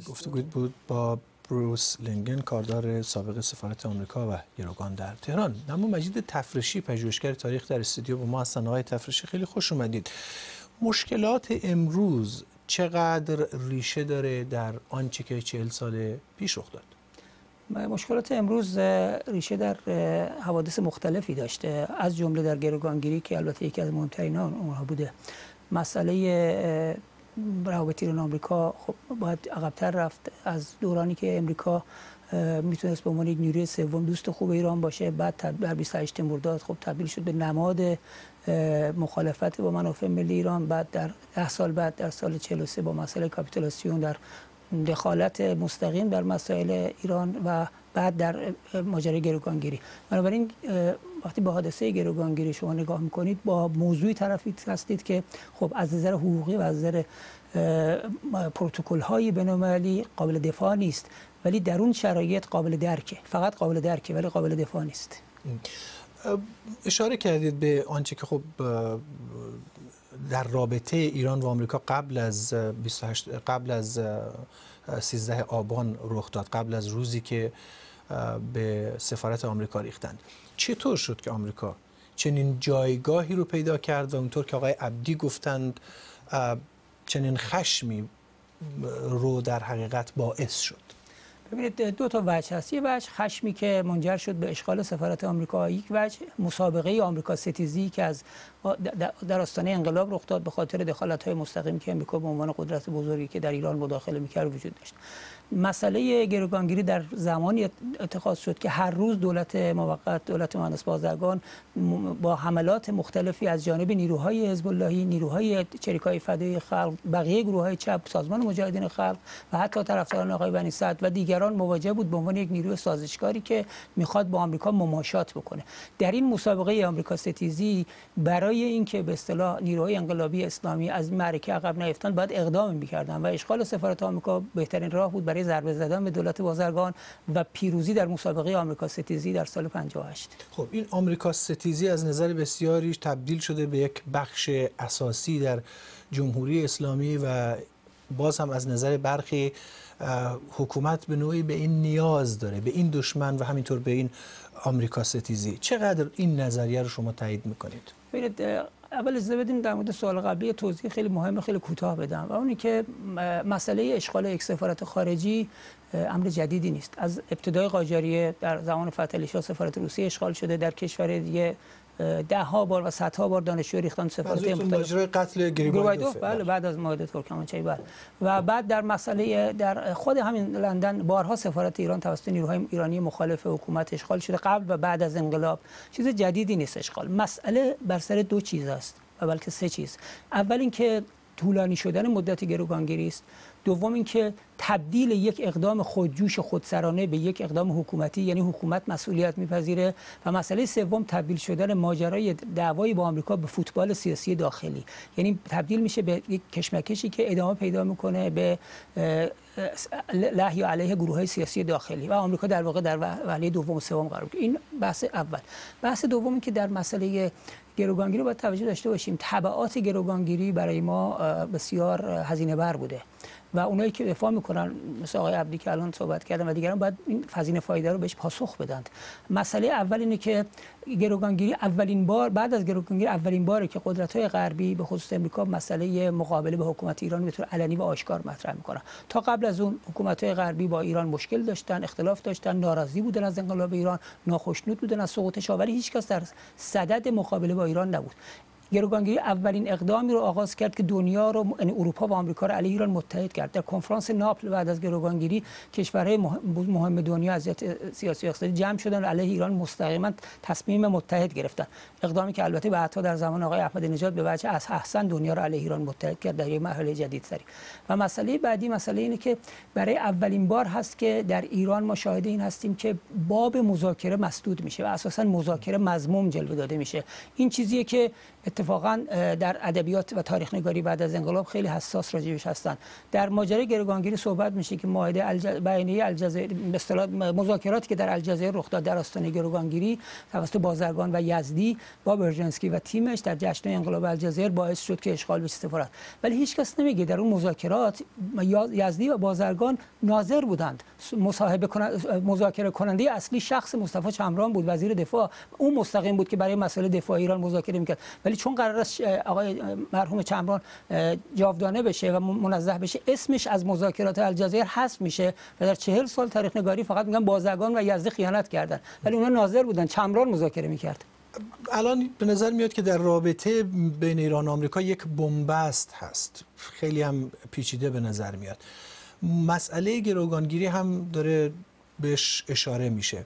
گفتگوید بود با بروس لینگن کاردار سابق سفارت آمریکا و گروگان در تهران. نمو مجید تفرشی پژوهشگر تاریخ در استودیو با ما هستن. آقای تفرشی خیلی خوش اومدید. مشکلات امروز چقدر ریشه داره در آنچه که چهل سال پیش رخ داد؟ مشکلات امروز ریشه در حوادث مختلفی داشته. از جمله در گروگانگیری که البته یکی از مهمترین اونها بوده. مسئله روابط ایران آمریکا خب باید عقبتر رفت. از دورانی که امریکا می‌تونست به عنوان یک نیروی سوم دوست خوب ایران باشه بعد در 28 مرداد خب تبدیل شد به نماد مخالفت با منافع ملی ایران بعد در ده سال بعد در سال 43 با مسئله کاپیتولاسیون در دخالت مستقیم در مسائل ایران و بعد در ماجرای گروگانگیری. بنابراین وقتی به حادثه گروگانگیری شما نگاه می‌کنید با موضوعی طرفی هستید که خب از نظر حقوقی و از نظر پروتکل های قابل دفاع نیست ولی در اون شرایط قابل درکه. فقط قابل درکه ولی قابل دفاع نیست. اشاره کردید به آنچه که خب در رابطه ایران و آمریکا قبل از 28 قبل از 13 آبان رخ داد قبل از روزی که به سفارت آمریکا ریختند. چطور شد که آمریکا چنین جایگاهی رو پیدا کرد و اونطور که آقای عبدی گفتند چنین خشمی رو در حقیقت باعث شد؟ ببینید دو تا وجه هست. یه وجه خشمی که منجر شد به اشغال سفارت آمریکا. یک وجه مسابقه آمریکا ستیزی که از در آستانه انقلاب رخ داد به خاطر دخالت های مستقیمی که آمریکا به عنوان قدرت بزرگی که در ایران مداخله می‌کرد وجود داشت. مسئله گروگانگیری در زمانی اتخاذ شد که هر روز دولت موقت دولت مهندس بازرگان با حملات مختلفی از جانب نیروهای حزب اللهی نیروهای چریکای فدای خلق بقیه گروه های چپ سازمان مجاهدین خلق و حتی طرفداران آقای بنی صدر و دیگران مواجه بود به عنوان یک نیروی سازشکاری که می‌خواد با آمریکا مماشات بکنه. در این مسابقه آمریکا ستیزی برای اینکه به اصطلاح نیروهای انقلابی اسلامی از معرکه عقب نیفتن باید اقدام می‌کردن و اشغال سفارت آمریکا بهترین راه بود برای ضربه زدن به دولت بازرگان و پیروزی در مسابقه آمریکا ستیزی در سال 58 خب این آمریکا ستیزی از نظر بسیاریش تبدیل شده به یک بخش اساسی در جمهوری اسلامی و باز هم از نظر برخی حکومت به نوعی به این نیاز داره به این دشمن و همینطور به این آمریکا ستیزی چقدر این نظریه رو شما تایید می‌کنید؟ ببینید اول از بدیم در مورد سوال قبلی توضیح خیلی مهم خیلی کوتاه بدم و اونی که مسئله اشغال یک سفارت خارجی امر جدیدی نیست. از ابتدای قاجاریه در زمان فتح سفارت روسیه اشغال شده در کشور دیگه ده ها بار و صدها بار دانشجو ریختن سفارت مختلف قتل گریگوریدوف بله بعد از ماده ترکمنچای بعد و بعد در مسئله در خود همین لندن بارها سفارت ایران توسط نیروهای ایرانی مخالف حکومت اشغال شده. قبل و بعد از انقلاب چیز جدیدی نیست اشغال. مسئله بر سر دو چیز است و بلکه سه چیز. اول اینکه طولانی شدن مدت گروگانگیری است. دوم اینکه تبدیل یک اقدام خودجوش خودسرانه به یک اقدام حکومتی یعنی حکومت مسئولیت میپذیره. و مسئله سوم تبدیل شدن ماجرای دعوایی با آمریکا به فوتبال سیاسی داخلی. یعنی تبدیل میشه به یک کشمکشی که ادامه پیدا می‌کنه به لحی علیه گروه های سیاسی داخلی. و آمریکا در واقع در وهله دوم و سوم قرار این بحث اول. بحث دوم که در مسئله گروگانگیری باید توجه داشته باشیم. تبعات گروگانگیری برای ما بسیار هزینه بر بوده. و اونایی که دفاع می‌کنن مثل آقای عبدی که الان صحبت کردن و دیگران باید این فزینه فایده رو بهش پاسخ بدن. مسئله اول اینه که گروگانگیری اولین بار بعد از گروگانگیری اولین باره که قدرت های غربی به خصوص امریکا مسئله مقابله به حکومت ایران به طور علنی و آشکار مطرح می‌کنن. تا قبل از اون حکومت های غربی با ایران مشکل داشتن اختلاف داشتن ناراضی بودن از انقلاب ایران ناخشنود بودن از سقوط ولی هیچکس در صدد مقابله با ایران نبود. گروگانگیری اولین اقدامی رو آغاز کرد که دنیا رو یعنی اروپا و آمریکا رو علیه ایران متحد کرد. در کنفرانس ناپل بعد از گروگانگیری کشورهای مهم دنیا از سیاسی و اقتصادی جمع شدن و علیه ایران مستقیما تصمیم متحد گرفتن. اقدامی که البته بعدها در زمان آقای احمد نژاد به وجه از احسن دنیا رو علیه ایران متحد کرد در یک مرحله جدید سری و مسئله بعدی مسئله اینه که برای اولین بار هست که در ایران ما شاهد این هستیم که باب مذاکره مسدود میشه و اساسا مذاکره مضموم جلوه داده میشه. این چیزیه که اتفاقا در ادبیات و تاریخ نگاری بعد از انقلاب خیلی حساس راجبش هستن. در ماجرای گروگانگیری صحبت میشه که معاهده الج... الجزایر به مذاکراتی که در الجزایر رخ داد در آستانه گروگانگیری توسط بازرگان و یزدی با برژنسکی و تیمش در جشن انقلاب الجزایر باعث شد که اشغال بشه سفارت ولی هیچ کس نمیگه در اون مذاکرات یزدی و بازرگان ناظر بودند. مصاحبه مذاکره کننده اصلی شخص مصطفی چمران بود وزیر دفاع. اون مستقیم بود که برای مسئله دفاع ایران مذاکره می‌کرد. ولی چون قرار است آقای مرحوم چمران جاودانه بشه و منزه بشه اسمش از مذاکرات الجزایر حذف میشه. و در چهل سال تاریخ نگاری فقط میگن بازرگان و یزدی خیانت کردن. ولی اونا ناظر بودن چمران مذاکره می‌کرد. الان به نظر میاد که در رابطه بین ایران و آمریکا یک بنبست هست. خیلی هم پیچیده به نظر میاد. مسئله گروگانگیری هم داره بهش اشاره میشه.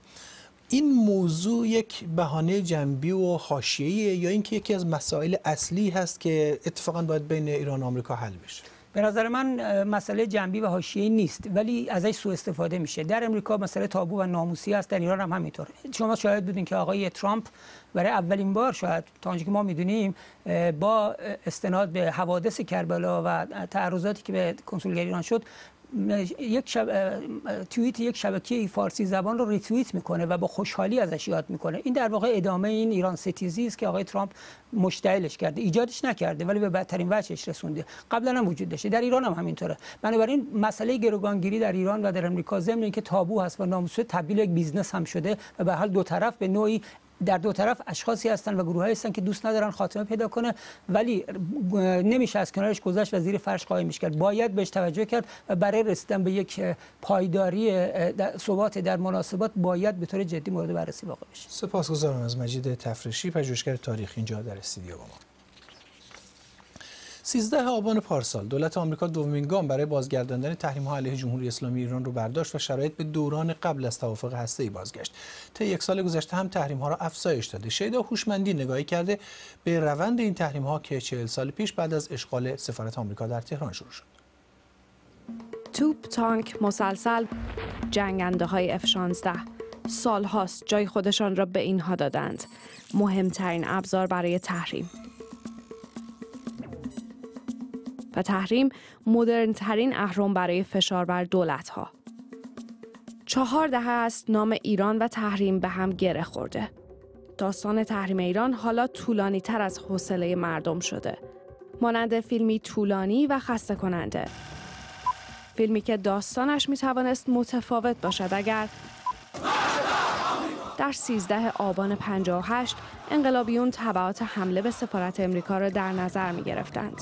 این موضوع یک بهانه جنبی و حاشیه‌ایه یا اینکه یکی از مسائل اصلی هست که اتفاقا باید بین ایران و آمریکا حل بشه؟ به نظر من مسئله جنبی و حاشیه‌ای نیست ولی ازش سوء استفاده میشه. در امریکا مسئله تابو و ناموسی است در ایران هم همینطور. شما شاید بودین که آقای ترامپ برای اولین بار شاید تا آنجا که ما می‌دونیم با استناد به حوادث کربلا و تعرضاتی که به کنسولگری ایران شد یک شب... توییت یک شبکه فارسی زبان رو ریتوییت می‌کنه و با خوشحالی ازش یاد می‌کنه. این در واقع ادامه این ایران ستیزی است که آقای ترامپ مشتعلش کرده. ایجادش نکرده ولی به بدترین وجهش رسونده. قبلا هم وجود داشته. در ایران هم همینطوره. بنابراین مسئله گروگانگیری در ایران و در امریکا ضمن اینکه تابو هست و ناموسه تبدیل یک business هم شده و به حال دو طرف به نوعی در دو طرف اشخاصی هستن و گروه هستن که دوست ندارن خاتمه پیدا کنه ولی نمیشه از کنارش گذشت و زیر فرش قایمش کرد. باید بهش توجه کرد و برای رسیدن به یک پایداری ثبات در مناسبات باید به طور جدی مورد بررسی واقع بشه. سپاسگزارم از مجید تفریشی پژوهشگر تاریخ اینجا در استودیو با ما. 13 آبان پارسال دولت آمریکا دومین گام برای بازگرداندن تحریم ها علیه جمهوری اسلامی ایران رو برداشت و شرایط به دوران قبل از توافق هسته‌ای بازگشت. تا یک سال گذشته هم تحریم ها را افزایش داده. شیدا هوشمندی نگاهی کرده به روند این تحریم ها که 40 سال پیش بعد از اشغال سفارت آمریکا در تهران شروع شد. توپ، تانک، مسلسل، جنگنده های F-16 سال هاست جای خودشان را به اینها دادند. مهمترین ابزار برای تحریم. و تحریم مدرن ترین اهرم برای فشار بر دولت ها. چهار دهه است نام ایران و تحریم به هم گره خورده. داستان تحریم ایران حالا طولانی تر از حوصله مردم شده. مانند فیلمی طولانی و خسته کننده. فیلمی که داستانش می توانست متفاوت باشد اگر در 13 آبان 58 انقلابیون تبعات حمله به سفارت امریکا را در نظر می گرفتند.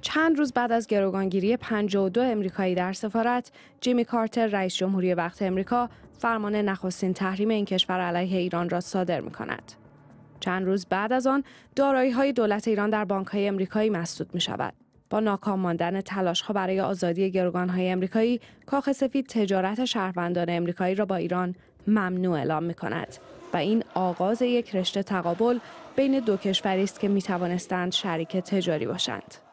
چند روز بعد از گروگانگیری 52 امریکایی در سفارت، جیمی کارتر رئیس جمهوری وقت امریکا فرمان نخستین تحریم این کشور علیه ایران را صادر می کند. چند روز بعد از آن دارایی های دولت ایران در بانک های امریکایی مسدود می شود. با ناکام ماندن تلاش ها برای آزادی گروگان های امریکایی، کاخ سفید تجارت شهروندان امریکایی را با ایران ممنوع اعلام می کند و این آغاز یک رشته تقابل بین دو کشوری است که می توانستند شریک تجاری باشند.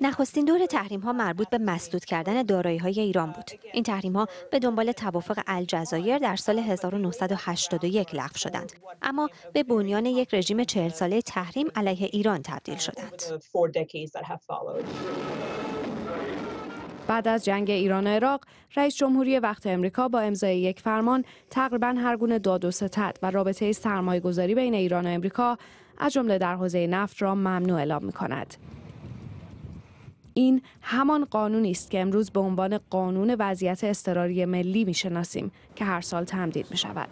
نخستین دور تحریم ها مربوط به مسدود کردن دارایی های ایران بود. این تحریم ها به دنبال توافق الجزایر در سال 1981 لغو شدند. اما به بنیان یک رژیم چهل ساله تحریم علیه ایران تبدیل شدند. بعد از جنگ ایران و عراق، رئیس جمهوری وقت امریکا با امضای یک فرمان تقریبا هر گونه داد و ستد و رابطه سرمایه گذاری بین ایران و امریکا از جمله در حوزه نفت را ممنوع اعلام می کند. این همان قانونی است که امروز به عنوان قانون وضعیت اضطراری ملی می‌شناسیم که هر سال تمدید می شود.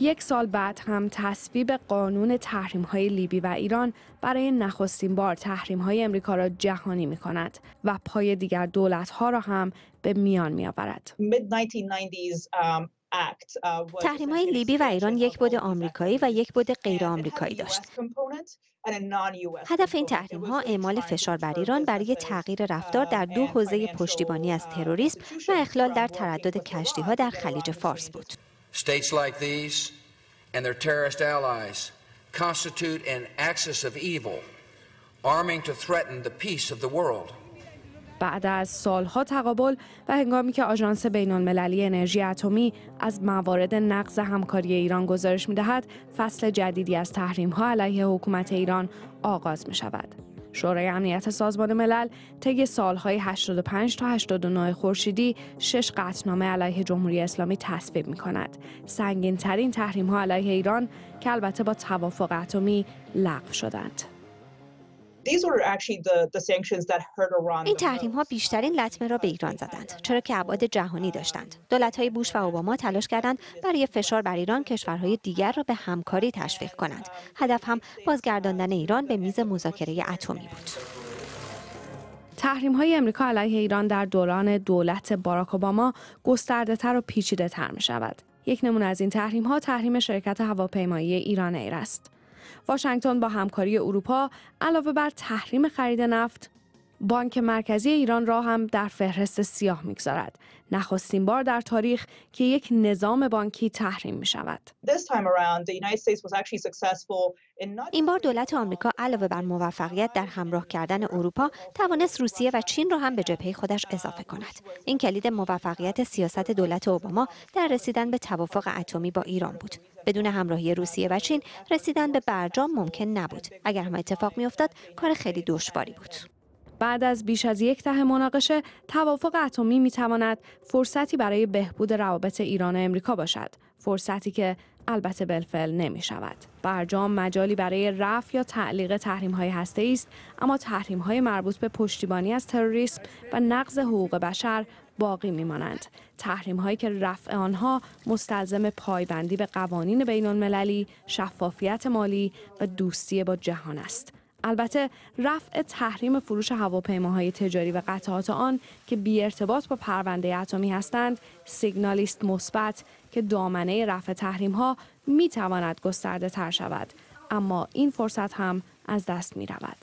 یک سال بعد هم تصویب قانون تحریم های لیبی و ایران برای نخستین بار تحریم های امریکا را جهانی می کند و پای دیگر دولت ها را هم به میان می آورد. تحریم های لیبی و ایران یک بود آمریکایی و یک بود غیر آمریکایی داشت. هدف این تحریم ها اعمال فشار بر ایران برای تغییر رفتار در دو حوزه پشتیبانی از تروریسم و اخلال در تردد کشتی ها در خلیج فارس بود. States like these and their terrorist allies constitute an axis of evil, arming to threaten the peace of the world. بعد از سالها تقابل و هنگامی که آژانس بین المللی انرژی اتمی از موارد نقض همکاری ایران گزارش می‌دهد، فصل جدیدی از تحریم‌ها علیه حکومت ایران آغاز می شود. شورای امنیت سازمان ملل طی سالهای 85 تا 89 خورشیدی شش قطعنامه علیه جمهوری اسلامی تصویب می کند. سنگین ترین تحریم ها علیه ایران که البته با توافق اتمی لغو شدند. این تحریم ها بیشترین لطمه را به ایران زدند چرا که ابعاد جهانی داشتند دولت های بوش و اوباما تلاش کردند برای فشار بر ایران کشورهای دیگر را به همکاری تشویق کنند هدف هم بازگرداندن ایران به میز مذاکره اتمی بود تحریم های امریکا علیه ایران در دوران دولت باراک اوباما گسترده تر و پیچیده تر می شود. یک نمونه از این تحریم ها تحریم شرکت هواپیمایی ایران ایر است. واشنگتن با همکاری اروپا علاوه بر تحریم خرید نفت بانک مرکزی ایران را هم در فهرست سیاه می‌گذارد نخستین بار در تاریخ که یک نظام بانکی تحریم می شود. این بار دولت آمریکا علاوه بر موفقیت در همراه کردن اروپا توانست روسیه و چین را هم به جبهه خودش اضافه کند. این کلید موفقیت سیاست دولت اوباما در رسیدن به توافق اتمی با ایران بود. بدون همراهی روسیه و چین رسیدن به برجام ممکن نبود. اگر هم اتفاق میافتاد کار خیلی دشواری بود. بعد از بیش از یک دهه مناقشه توافق اتمی می تواند فرصتی برای بهبود روابط ایران و امریکا باشد فرصتی که البته بالفعل نمی شود. برجام مجالی برای رفع یا تعلیق تحریم های هسته است اما تحریم های مربوط به پشتیبانی از تروریسم و نقض حقوق بشر باقی می مانند. تحریم هایی که رفع آنها مستلزم پایبندی به قوانین بین المللی، شفافیت مالی و دوستی با جهان است. البته رفع تحریم فروش هواپیماهای تجاری و قطعات آن که بی ارتباط با پرونده اتمی هستند سیگنالیست مثبت که دامنه رفع تحریم ها می تواند گسترده تر شود اما این فرصت هم از دست می رود.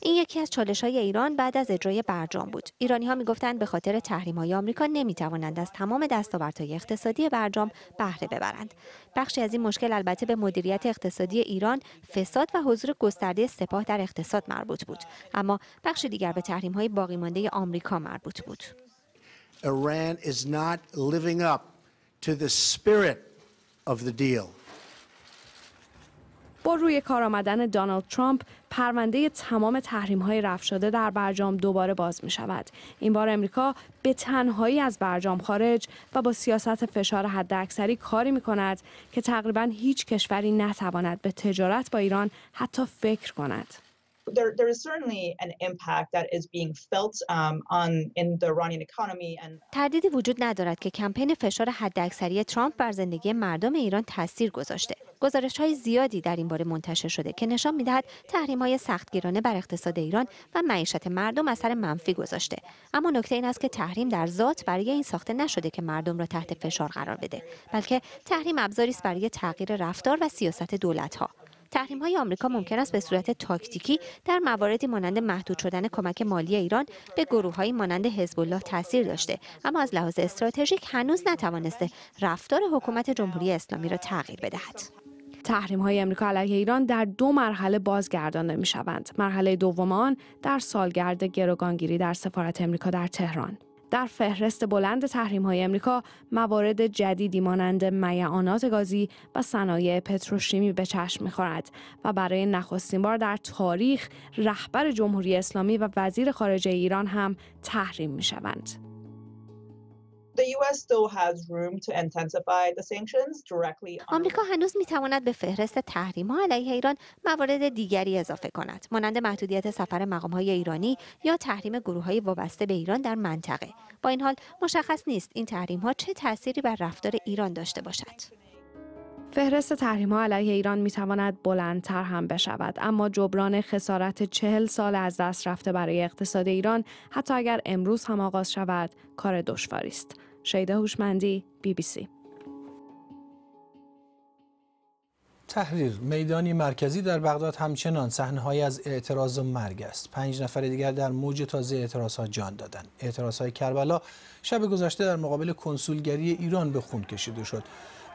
این یکی از چالش های ایران بعد از اجرای برجام بود. ایرانی ها می‌گفتند به خاطر تحریم های آمریکا نمی توانند از تمام دستاوردهای اقتصادی برجام بهره ببرند. بخشی از این مشکل البته به مدیریت اقتصادی ایران، فساد و حضور گسترده سپاه در اقتصاد مربوط بود. اما بخش دیگر به تحریم های باقی مانده آمریکا مربوط بود. Iran is not living up to the spirit of the deal. با روی کار آمدن دونالد ترامپ پرونده تمام تحریم های رفع شده در برجام دوباره باز می شود. این بار امریکا به تنهایی از برجام خارج و با سیاست فشار حداکثری کاری می کند که تقریبا هیچ کشوری نتواند به تجارت با ایران حتی فکر کند. There, there is certainly an impact that is being felt um, on in the Iranian economy and تردیدی وجود ندارد که کمپین فشار حداکثری ترامپ بر زندگی مردم ایران تاثیر گذاشته. گزارش های زیادی در این باره منتشر شده که نشان می‌دهد تحریم های سختگیرانه بر اقتصاد ایران و معیشت مردم اثر منفی گذاشته. اما نکته این است که تحریم در ذات برای این ساخته نشده که مردم را تحت فشار قرار بده، بلکه تحریم ابزاری است برای تغییر رفتار و سیاست دولت ها. تحریم های آمریکا ممکن است به صورت تاکتیکی در مواردی مانند محدود شدن کمک مالی ایران به گروه های مانند حزب الله تاثیر داشته اما از لحاظ استراتژیک هنوز نتوانسته رفتار حکومت جمهوری اسلامی را تغییر بدهد تحریم های امریکا علیه ایران در دو مرحله بازگردانده می شوند. مرحله دوم آن در سالگرد گروگانگیری در سفارت امریکا در تهران. در فهرست بلند تحریم های امریکا موارد جدیدی مانند میعانات گازی و صنایع پتروشیمی به چشم می‌خورد و برای نخستین بار در تاریخ رهبر جمهوری اسلامی و وزیر خارجه ایران هم تحریم می شوند. آمریکا هنوز می تواند به فهرست تحریم ها علیه ایران موارد دیگری اضافه کند. مانند محدودیت سفر مقام های ایرانی یا تحریم گروه های وابسته به ایران در منطقه. با این حال مشخص نیست این تحریم ها چه تأثیری بر رفتار ایران داشته باشد. فهرست تحریم ها علیه ایران می تواند بلندتر هم بشود اما جبران خسارت چهل سال از دست رفته برای اقتصاد ایران حتی اگر امروز هم آغاز شود کار دشواری است. شیده هوشمندی بی بی سی. تحریر میدانی مرکزی در بغداد همچنان صحنه‌هایی از اعتراض و مرگ است. پنج نفر دیگر در موج تازه اعتراض ها جان دادند اعتراض های کربلا شب گذشته در مقابل کنسولگری ایران به خون کشیده شد.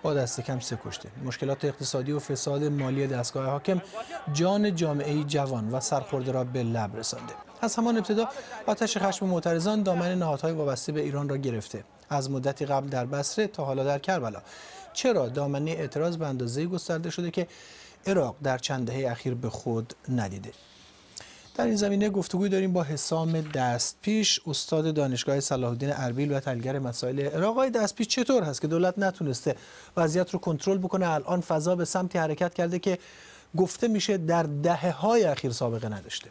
با دست کم سه کشته. مشکلات اقتصادی و فساد مالی دستگاه حاکم جان جامعه جوان و سرخورده را به لب رسانده. از همان ابتدا آتش خشم معترضان دامن نهادهای وابسته به ایران را گرفته. از مدتی قبل در بصره تا حالا در کربلا. چرا دامنه اعتراض به اندازه گسترده شده که عراق در چند دهه اخیر به خود ندیده؟ در این زمینه گفتگوی داریم با حسام دستپیش استاد دانشگاه صلاح الدین اربیل و تلگر مسائل عراق. های دستپیش چطور هست که دولت نتونسته وضعیت رو کنترل بکنه؟ الان فضا به سمتی حرکت کرده که گفته میشه در دهه های اخیر سابقه نداشته.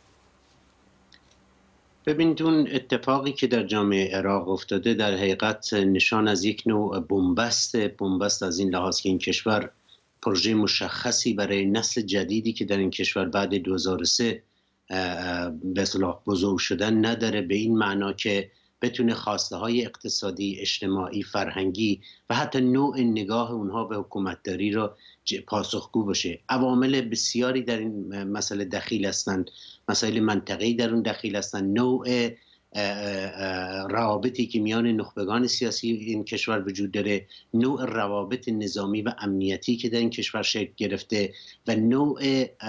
ببینید اون اتفاقی که در جامعه عراق افتاده در حقیقت نشان از یک نوع بنبست بنبست از این لحاظ که این کشور پروژه مشخصی برای نسل جدیدی که در این کشور بعد 2003 به بزرگ شدن نداره. به این معنا که بتونه خواسته های اقتصادی، اجتماعی، فرهنگی و حتی نوع نگاه اونها به حکومتداری را پاسخگو باشه. عوامل بسیاری در این مسئله دخیل هستند. مسائل منطقی در اون دخیل هستند. نوع روابطی که میان نخبگان سیاسی این کشور وجود داره نوع روابط نظامی و امنیتی که در این کشور شکل گرفته و نوع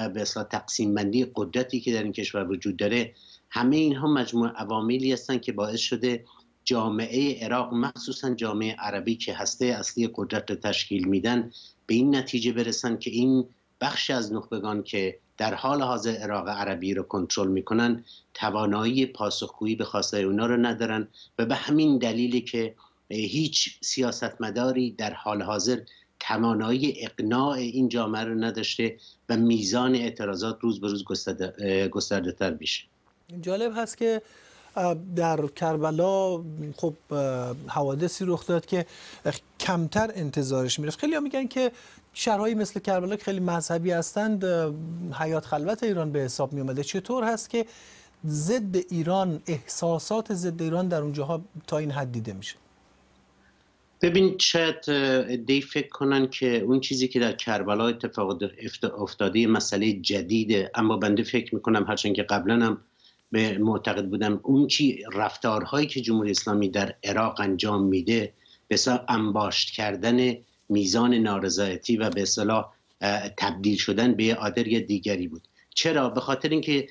به تقسیم بندی قدرتی که در این کشور وجود داره همه اینها مجموع عواملی هستند که باعث شده جامعه عراق مخصوصا جامعه عربی که هسته اصلی قدرت رو تشکیل میدن به این نتیجه برسن که این بخش از نخبگان که در حال حاضر عراق عربی رو کنترل می‌کنن توانایی پاسخگویی به خواسته اونا رو ندارن و به همین دلیلی که هیچ سیاستمداری در حال حاضر توانایی اقناع این جامعه رو نداشته و میزان اعتراضات روز به روز گسترده تر میشه. جالب هست که در کربلا خب حوادثی رخ داد که کمتر انتظارش می‌رفت. خیلی میگن که شهرهایی مثل کربلا که خیلی مذهبی هستند حیات خلوت ایران به حساب می اومده چطور هست که ضد ایران احساسات ضد ایران در اونجاها تا این حد دیده میشه؟ ببین شاید دی فکر کنن که اون چیزی که در کربلا اتفاق افتاده مسئله جدیده. اما بنده فکر می‌کنم هرچند که قبلا هم به معتقد بودم. اون چی رفتارهایی که جمهوری اسلامی در عراق انجام میده به انباشت کردن میزان نارضایتی و به اصطلاح تبدیل شدن به عادر یا دیگری بود. چرا؟ به خاطر اینکه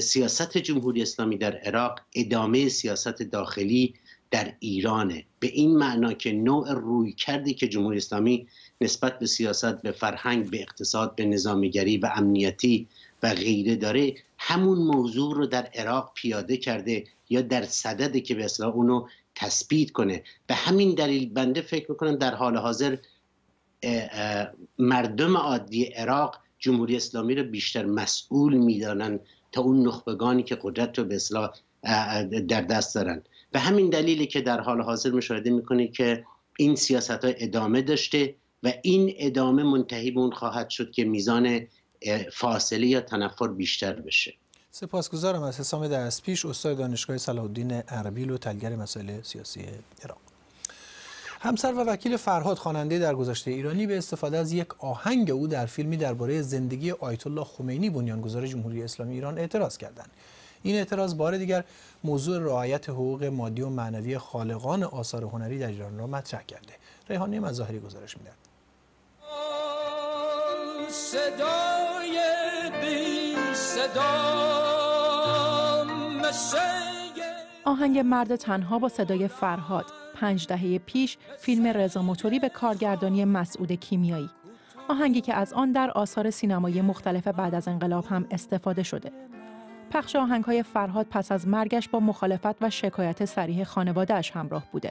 سیاست جمهوری اسلامی در عراق ادامه سیاست داخلی در ایرانه. به این معنا که نوع روی کردی که جمهوری اسلامی نسبت به سیاست به فرهنگ به اقتصاد به نظامیگری و امنیتی و غیره داره همون موضوع رو در عراق پیاده کرده یا در صدده که به اصلاح اونو تثبیت کنه. به همین دلیل بنده فکر می‌کنم در حال حاضر مردم عادی عراق جمهوری اسلامی رو بیشتر مسئول می‌دانند تا اون نخبگانی که قدرت رو به اصلاح در دست دارن. به همین دلیلی که در حال حاضر مشاهده می‌کنه که این سیاست ها ادامه داشته و این ادامه منتهی به اون خواهد شد که میزان فاصله یا تنفر بیشتر بشه. سپاسگزارم از حسام دستپیش استاد دانشگاه صلاح الدین اربیل و تلگر مسائل سیاسی عراق همسر و وکیل فرهاد خواننده در گذشته ایرانی به استفاده از یک آهنگ او در فیلمی درباره زندگی آیت الله خمینی بنیانگذار جمهوری اسلامی ایران اعتراض کردند. این اعتراض بار دیگر موضوع رعایت حقوق مادی و معنوی خالقان آثار هنری در ایران را مطرح کرده. ریحانه مظاهری گزارش می‌دهد. صدای بی صدا آهنگ مرد تنها با صدای فرهاد. پنج دهه پیش فیلم رضا موتوری به کارگردانی مسعود کیمیایی. آهنگی که از آن در آثار سینمایی مختلف بعد از انقلاب هم استفاده شده. پخش آهنگ های فرهاد پس از مرگش با مخالفت و شکایت سریح خانوادهش همراه بوده.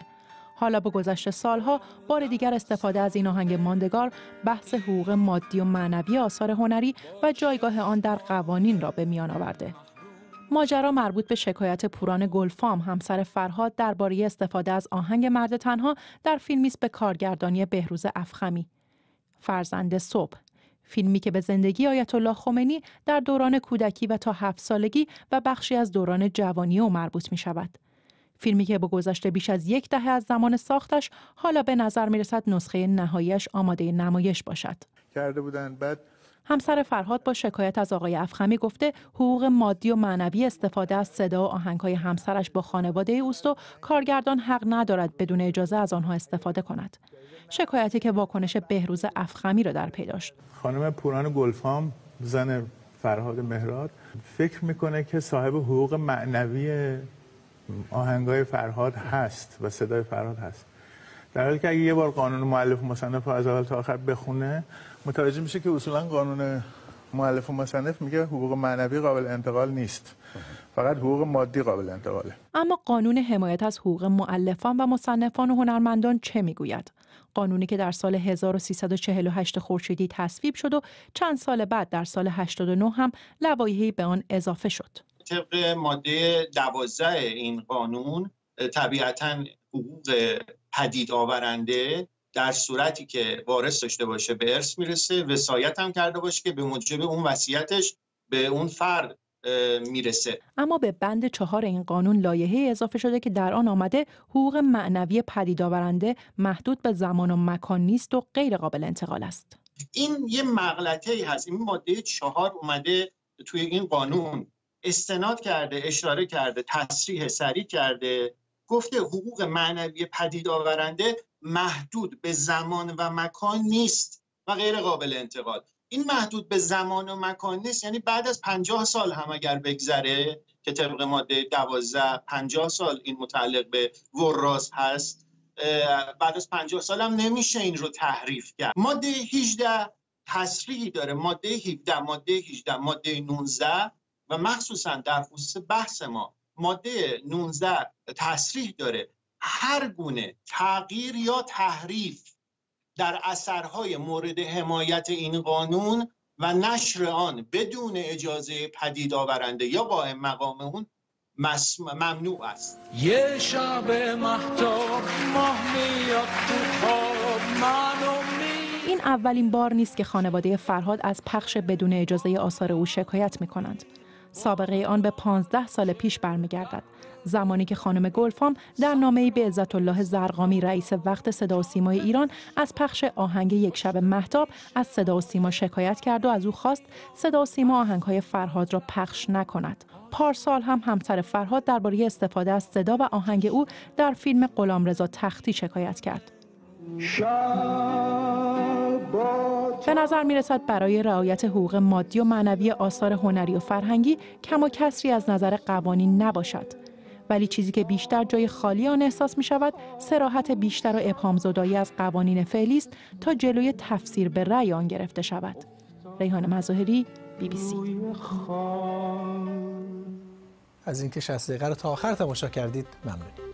حالا با گذشت سالها بار دیگر استفاده از این آهنگ ماندگار بحث حقوق مادی و معنوی آثار هنری و جایگاه آن در قوانین را به میان آورده. ماجرا مربوط به شکایت پوران گلفام همسر فرهاد درباره استفاده از آهنگ مرد تنها در فیلمی است به کارگردانی بهروز افخمی. فرزند صبح. فیلمی که به زندگی آیت الله خمینی در دوران کودکی و تا هفت سالگی و بخشی از دوران جوانی او مربوط می شود. فیلمی که با گذشته بیش از یک دهه از زمان ساختش حالا به نظر می رسد نسخه نهاییش آماده نمایش باشد. کرده بودن بعد همسر فرهاد با شکایت از آقای افخمی گفته حقوق مادی و معنوی استفاده از صدا و آهنگهای همسرش با خانواده اوست و کارگردان حق ندارد بدون اجازه از آنها استفاده کند. شکایتی که واکنش بهروز افخمی را در پی داشت. خانم پوران گلفام زن فرهاد مهراد فکر می‌کنه که صاحب حقوق معنوی آهنگای فرهاد هست و صدای فرهاد هست. در حالی که اگه یه بار قانون مؤلف و مصنف از اول تا آخر بخونه متوجه میشه که اصولا قانون مؤلف و مصنف میگه حقوق معنوی قابل انتقال نیست. فقط حقوق مادی قابل انتقاله. اما قانون حمایت از حقوق مؤلفان و مصنفان و هنرمندان چه می‌گوید؟ قانونی که در سال 1348 خورشیدی تصویب شد و چند سال بعد در سال 89 هم لوایحی به آن اضافه شد. طبق ماده 12 این قانون طبیعتا حقوق پدید آورنده در صورتی که وارث داشته باشه به ارث می‌رسه وصایت هم کرده باشه که به موجب اون وصیتش به اون فرد می‌رسه. اما به بند چهار این قانون لایحه اضافه شده که در آن آمده حقوق معنوی پدید آورنده محدود به زمان و مکان نیست و غیر قابل انتقال است. این یه مغلطه ای هست. این ماده چهار اومده توی این قانون. استناد کرده اشاره کرده تصریح سریع کرده. گفته حقوق معنوی پدید آورنده محدود به زمان و مکان نیست و غیر قابل انتقال. این محدود به زمان و مکان نیست یعنی بعد از پنجاه سال هم اگر بگذره که طبق ماده دوازده پنجاه سال این متعلق به وراز هست بعد از پنجاه سال هم نمیشه این رو تحریف کرد. ماده 18 تصریحی داره. ماده 17 ماده 18 ماده 19 و مخصوصا در خصوص بحث ما ماده 19 تصریح داره هر گونه تغییر یا تحریف در اثرهای مورد حمایت این قانون و نشر آن بدون اجازه پدید آورنده یا با مقام اون ممنوع است یه شب محتاب ماه میاد تو خواب این اولین بار نیست که خانواده فرهاد از پخش بدون اجازه آثار او شکایت می کنند. سابقه آن به 15 سال پیش برمیگردد. زمانی که خانم گلفام در نامه‌ای به عزت الله زرقامی رئیس وقت صدا و سیمای ایران از پخش آهنگ یک شب محتاب از صدا و سیما شکایت کرد و از او خواست صدا و سیما آهنگهای فرهاد را پخش نکند. پارسال هم همسر فرهاد درباره استفاده از صدا و آهنگ او در فیلم غلامرضا تختی شکایت کرد. به نظر می رسد برای رعایت حقوق مادی و معنوی آثار هنری و فرهنگی کم و کسری از نظر قوانین نباشد. ولی چیزی که بیشتر جای خالی آن احساس می شود سراحت بیشتر و ابهام زدایی از قوانین فعلی است تا جلوی تفسیر به رأی آن گرفته شود. ریحان مظاهری بی بی سی از اینکه 60 دقیقه رو تا آخر تماشا کردید ممنونیم